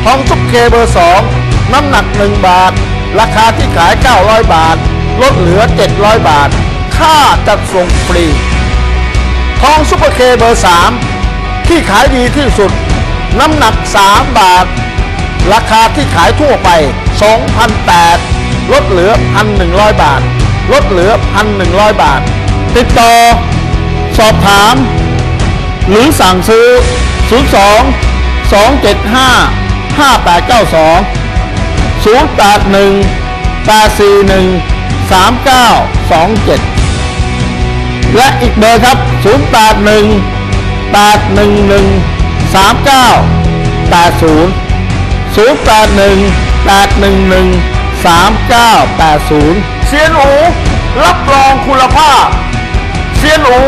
ทองซุปเปอร์เคเบอร์ 2 น้ำหนัก 1 บาท ราคาที่ขาย 900 บาท ลดเหลือ 700 บาท ค่าจัดส่งฟรี ทองซุปเปอร์เคเบอร์ 3 ที่ขายดีที่สุด น้ำหนัก 3 บาท ราคาที่ขายทั่วไป 2,008ลดเหลือ 1,100 บาท ลดเหลือ 1,100 บาท ติดต่อ สอบถาม หรือสั่งซื้อ 02 275 5892 081 841 3927 และอีกเบอร์ครับ 081 811 3980 081 811 3980 เซียนอูรับรองคุณภาพ เซียนอู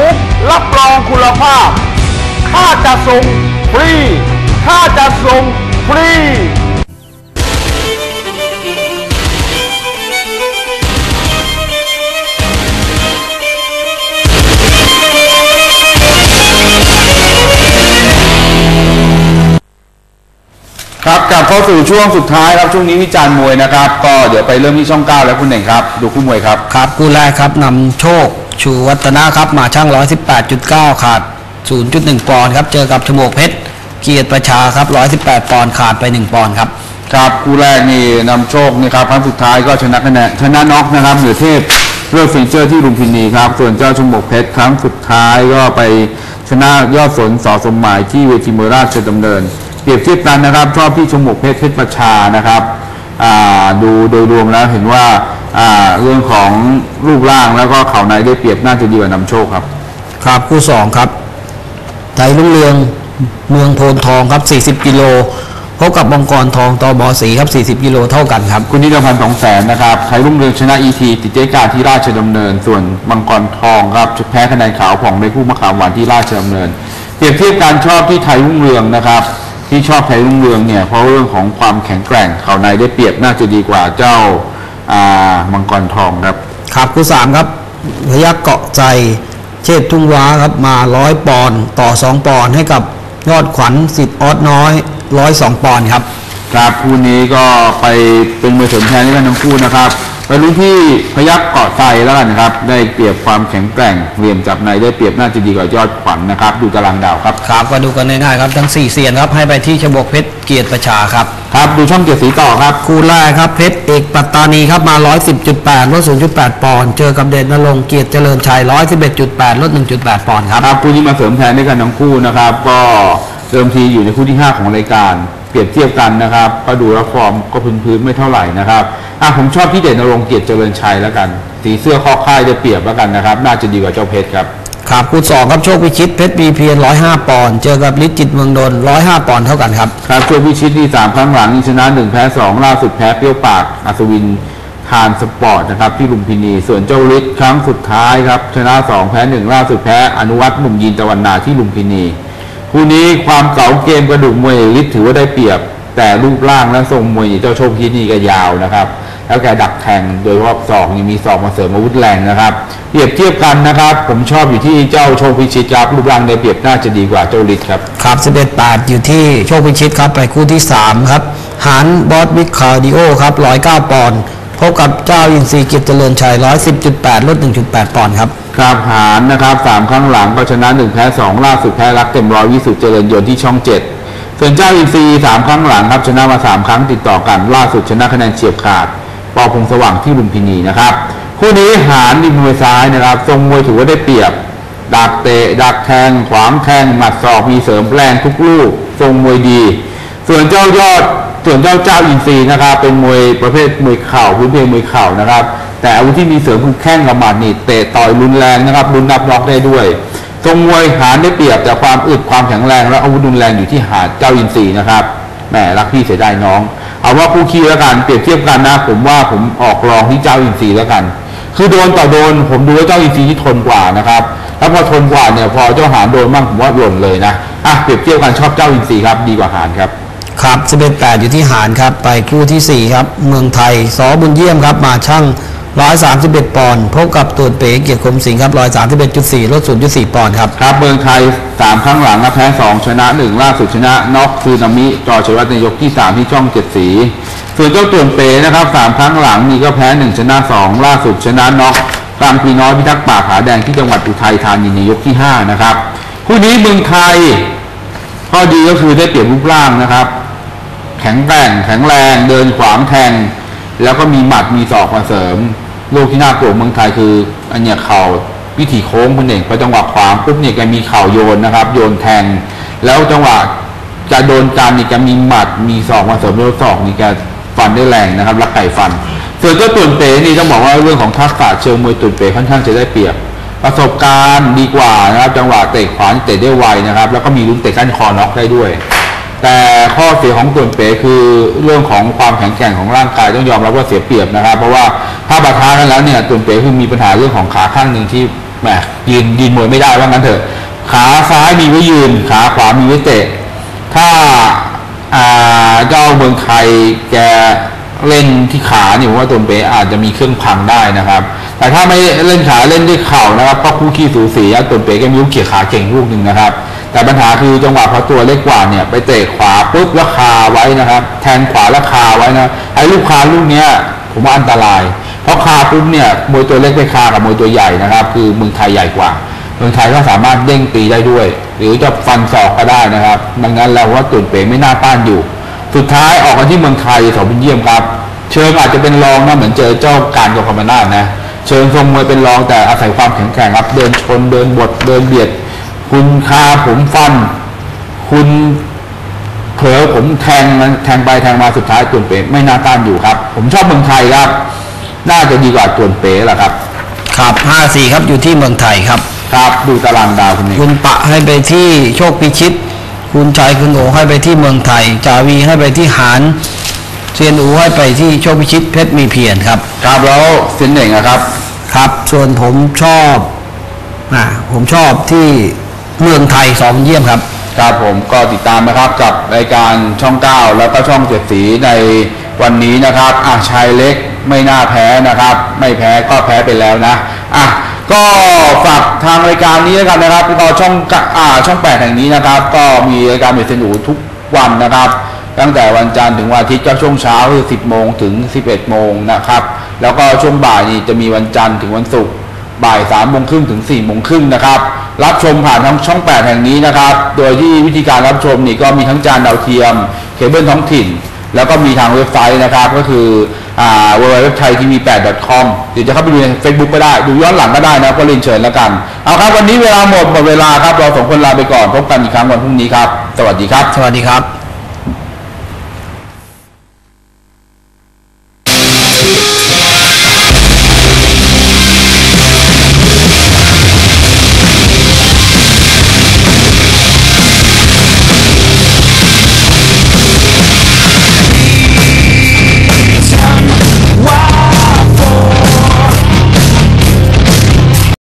รับรองคุณภาพ ค่าจะส่งฟรี ค่าจะส่งฟรี ครับกลับเข้าสู่ช่วงสุดท้ายครับช่วงนี้วิจารณ์มวยนะครับ ก็เดี๋ยวไปเริ่มที่ช่องเก้าแล้วคุณเน่งครับ ดูคู่มวยครับครับคู่แรกครับนำโชค ชูวัฒนะครับมาช่าง 118.9 ขาด 0.1 ปอนด์ครับเจอกับชโมกเพชรเกียรติประชาครับ 118 ปอนด์ขาดไป 1 ปอนด์ครับครับคู่แรกนี่นำโชคนี่ครับครั้งสุดท้ายก็ชนะคะแนนชนะน็อกนะครับเหนือเทพเลือกเฟนเจอร์ที่ลุมพินีครับ ส่วนเจ้าชมบกเพชรครั้งสุดท้ายก็ไปชนะยอดสนสอสมหมายที่เวทีมวยราชดำเนิน เปรียบเทียบกันนะครับชอบที่ชมบกเพชรเพชรประชานะครับอ่าดูโดยรวมแล้วเห็นว่าอ่าเรื่องของรูปร่างแล้วก็เข่าในได้เปรียบน่าจะดีกว่านำโชคครับ ครับคู่สองครับไทยรุ่งเรืองเมืองโพนทองครับ 40 กิโลพบกับมังกรทองตบสีครับ 40 กิโลเท่ากันครับ คุณนิรพันธ์สองแสนนะครับไทยรุ่งเรืองชนะอีทีติดเจการที่ราชดำเนิน ส่วนมังกรทองครับแพ้คะแนนขาวผ่องในคู่มะขามหวานที่ราชดำเนิน เปรียบเทียบการชอบที่ไทยรุ่งเรืองนะครับ ที่ชอบไทยรุ่งเรืองเนี่ยเพราะเรื่องของความแข็งแกร่งเข่าในได้เปรียบน่าจะดีกว่าเจ้าอ่ามังกรทองครับครับคู่สามครับพยักเกาะใจเชษฐ์ทุ่งว้าครับมาร้อยปอนด์ต่อสองปอนด์ให้กับยอดขวัญสิทธิ์ออสน้อยร้อยสองปอนด์ครับครับคู่นี้ก็ไปเป็นมือเสริมแทนให้กันทั้งคู่นะครับ ไปรู้นที่พยักเกาะไซแล้วกันนะครับ ได้เปรียบความแข็งแกร่งเหลี่ยมจับในได้เปรียบน่าจะดีกว่ายอดขวัญนะครับ ดูตารางดาวครับครับก็ดูกันง่ายๆครับทั้ง4เซียนครับให้ไปที่ชบกเพชรเกียรติประชาครับครับดูช่องเกียรติสีต่อครับคู่แรกครับเพชรเอกปัตตานีครับมา 110.8ลด0.8 ปอนด์เจอกับเดชนรงค์เกียรติเจริญชัย111.8ลด1.8 ปอนด์ครับครับคู่นี้มาเสริมแทนด้วยกันทั้งคู่นะครับ ก็เดิมทีอยู่ในคู่ที่ 5 ของรายการ เปรียบเทียบกันนะครับ ก็ดูแล้วฟอร์มก็พื้นๆไม่เท่าไหร่นะครับ อะผมชอบที่เด่นนรงค์เกียรติเจริญชัยแล้วกันสีเสื้อข้อค่ายได้เปรียบแล้วกันนะครับ น่าจะดีกว่าเจ้าเพชรครับครับคู่สองครับโชคพิชิตเพชรบีเพียน105ปอนด์เจอกับฤทธิ์จิตเมืองนนท์105ปอนด์เท่ากันครับครับโชคพิชิตที่สามครั้งหลังนี่ชนะหนึ่งแพ้สองล่าสุดแพ้เปรี้ยวปากอัศวินทานสปอร์ตนะครับที่ลุมพินี ส่วนเจ้าฤทธิ์ครั้งสุดท้ายครับชนะสองแพ้หนึ่งล่าสุดแพ้อนุวัฒน์หนุ่มยีนตะวันนาที่ลุมพินีผคู่นี้ความเก่าเกมกระดูกมวยฤทธิ์ถือว่าได้เปรียบ แต่รูปร่างและทรงมวยเจ้าโชคพิชิตนี่ก็ยาวนะครับ แล้วแกดักแทงโดยเฉพาะศอกนี่มีศอกมาเสริมอาวุธแรงนะครับเปรียบเทียบกันนะครับ ผมชอบอยู่ที่เจ้าโชคพิชิตครับรูปร่างได้เปรียบน่าจะดีกว่าเจ้าฤทธิ์ครับครับ11ปาดอยู่ที่โชคพิชิตครับไปคู่ที่3ครับหานบอสบิ๊กคาร์ดิโอครับ109ปอนด์พบกับเจ้าอินทรีย์เกียรติเจริญชัย110.8ลด1.8ปอนด์ครับครับหารนะครับสามครั้งหลังก็ชนะหนึ่งแพ้สองล่าสุดแพ้รักเต็มร้อยวิสุทธิ์เจริญยนต์ที่ช่องเจ็ดส่วนเจ้าอินทรีย์สามครั้งหลังครับชนะมาสามครั้งติดต่อกันล่าสุดชนะคะแนนเฉียบขาด ปอพงสว่างที่ลุมพินีนะครับคู่นี้หารดิมวยซ้ายนะครับ ทรงมวยถือว่าได้เปรียบ ดักเตะ ดักแทง ขวางแทง หมัดศอกมีเสริมแรงทุกลูก ทรงมวยดี ส่วนเจ้ายอด ส่วนเจ้าเจ้าอินทรีนะครับ เป็นมวยประเภทมวยเข่าพื้นเพมวยเข่านะครับ แต่อาวุธที่มีเสริมคือแข้งกับหมัดนี่เตะต่อยรุนแรงนะครับ รุนนับน็อกได้ด้วย ทรงมวยหารได้เปรียบแต่ความอึดความแข็งแรงและอาวุธรุนแรงอยู่ที่หาดเจ้าอินทรีนะครับแหมรักพี่เสียดายน้อง เอาว่าคู่ขี้แล้วกันเปรียบเทียบกันนะ ผมว่าผมออกรองที่เจ้าอินทรีย์แล้วกัน คือโดนต่อโดน ผมดูว่าเจ้าอินทรีย์ที่ทนกว่านะครับแล้วพอทนกว่าเนี่ย พอเจ้าหานโดนบ้างผมว่าหล่นเลยนะอะเปรียบเทียบกันชอบเจ้าอินทรีย์ครับ ดีกว่าหานครับครับ11 8อยู่ที่หานครับ ไปคู่ทีสี่4 ครับ เมืองไทยสอบุญเยี่ยมครับ มาช่าง 131 ปอนด์พบกับตูนเป๋เกียรติคมสิงห์ครับ131.4ลด0.4 ปอนด์ครับ ครับเมืองไทยสามครั้งหลังนะแพ้สองชนะหนึ่งล่าสุดชนะน็อกคือนามิจอชวัฒน์ในยกที่สามที่ช่องเจ็ดสี ส่วนเจ้าต่วนเป๋นะครับสามครั้งหลังนี่ก็แพ้หนึ่งชนะสองล่าสุดชนะน็อกกลางพีน้อยพิทักษ์ป่าผาแดงที่จังหวัดอุทัยธานีในยกที่ห้านะครับคู่นี้เมืองไทยข้อดีก็คือได้เปรียบรูปร่างนะครับ แข็งแกร่งแข็งแรงเดินขวางแทง แล้วก็มีหมัดมีศอกมาเสริม ลูกที่น่ากลัวเมืองไทยคืออันเนี้ยเข่าวิถีโค้งคุณเองพอจังหวะขวางปุ๊บเนี่ยแกมีเข่าโยนนะครับ โยนแทง แล้วจังหวะจะโดนการนี่แกมีหมัดมีศอกมาเสริมแล้วศอกนี่แกฟันได้แรงนะครับลักไก่ฟันส่วนเจ้าตุ่นเป๋นี่ต้องบอกว่าเรื่องของทักษะเชิงมวยตุ่นเป๋ค่อนข้างจะได้เปรียบ ประสบการณ์ดีกว่านะครับ จังหวะเตะขวานเตะได้ไวนะครับ แล้วก็มีลุ้นเตะก้านคอน็อกได้ด้วย แต่ข้อเสียของต่วนเป๋คือเรื่องของความแข็งแกร่งของร่างกายต้องยอมรับว่าเสียเปรียบนะครับ เพราะว่าถ้าปะทะกันแล้วเนี่ยต่วนเป๋คือมีปัญหาเรื่องของขาข้างหนึ่งที่แหมยืนยืนมวยไม่ได้ว่างั้นเถอะ ขาซ้ายมีไว้ยืน ขาขวามีไว้เตะ ถ้าอ่าเจ้าเมืองไทยแกเล่นที่ขาเนี่ยผมว่าต่วนเป๋อาจจะมีเครื่องพังได้นะครับ แต่ถ้าไม่เล่นขาเล่นด้วยเข่านะครับก็คู่ขี้สูสีต่วนเป๋แกมีลูกเขี่ยขาเก่งลูกหนึ่งนะครับ แต่ปัญหาคือจังหวะพอตัวเล็กกว่าเนี่ยไปเตะขวาปุ๊บแล้วคาไว้นะครับ แทงขวาแล้วคาไว้นะไอ้ลูกคาลูกเนี้ยผมว่าอันตราย เพราะคาปุ๊บเนี่ยมวยตัวเล็กไปคากับมวยตัวใหญ่นะครับ คือเมืองไทยใหญ่กว่า เมืองไทยก็สามารถเด้งตีได้ด้วย หรือจะฟันศอกก็ได้นะครับ ดังนั้นเราว่าตุ่นเป๋ไม่น่าต้านอยู่ สุดท้ายออกกันที่เมืองไทยสองพิเยี่ยมครับ เชิงอาจจะเป็นรองนะเหมือนเจอเจ้าการกอคอมมานานะเชิงทรงมวยเป็นรองแต่อาศัยความแข็งแกร่งครับ เดินชนเดินบดเดินเบียด คุณคาผมฟัน คุณเผลอผมแทงมันแทงไปแทงมาสุดท้ายตุนเป๋ไม่น่าต้านอยู่ครับ ผมชอบเมืองไทยครับ น่าจะดีกว่าตุนเป๋แหละครับ ครับ5-4ครับอยู่ที่เมืองไทยครับ ครับดูตารางดาวคุณนี้คุณปะให้ไปที่โชคพิชิต คุณชัยคุณโอให้ไปที่เมืองไทย จาวีให้ไปที่หารเซียนอูให้ไปที่โชคพิชิตเพชรมีเพียรครับ ครับแล้วเซนเน่งนะครับ ครับ ส่วนผมชอบอ่าผมชอบที่ เมืองไทยสองเยี่ยมครับ ครับผมก็ติดตามนะครับกับรายการช่อง 9 แล้วก็ช่องเจ็ดสีในวันนี้นะครับอะชายเล็กไม่น่าแพ้นะครับ ไม่แพ้ก็แพ้ไปแล้วนะอะก็ฝากทางรายการนี้แล้วกันนะครับก็ช่องอ่าช่องแปดแห่งนี้นะครับ ก็มีรายการเมสเซนหนูทุกวันนะครับ ตั้งแต่วันจันทร์ถึงวันอาทิตย์ก็ช่วงเช้าคือ 10 โมงถึง 11 โมงนะครับ แล้วก็ช่วงบ่ายนี่จะมีวันจันทร์ถึงวันศุกร์บ่ายสามโมงครึ่งถึง4ี่โมงครึ่งนะครับ รับชมผ่านทางช่อง 8 แห่งนี้นะครับ โดยที่วิธีการรับชมนี่ก็มีทั้งจานดาวเทียม เคเบิลท้องถิ่น แล้วก็มีทางเว็บไซต์นะครับ ก็คือ w w w t h a i t v 8 com เดี๋ยวจะเข้าไปดูใน Facebook ก็ได้ ดูย้อนหลังก็ได้นะ ก็เรียนเชิญแล้วกัน เอาครับ วันนี้เวลาหมด หมดเวลาครับ เราสองคนลาไปก่อน พบกันอีกครั้งวันพรุ่งนี้ครับ สวัสดีครับ สวัสดีครับ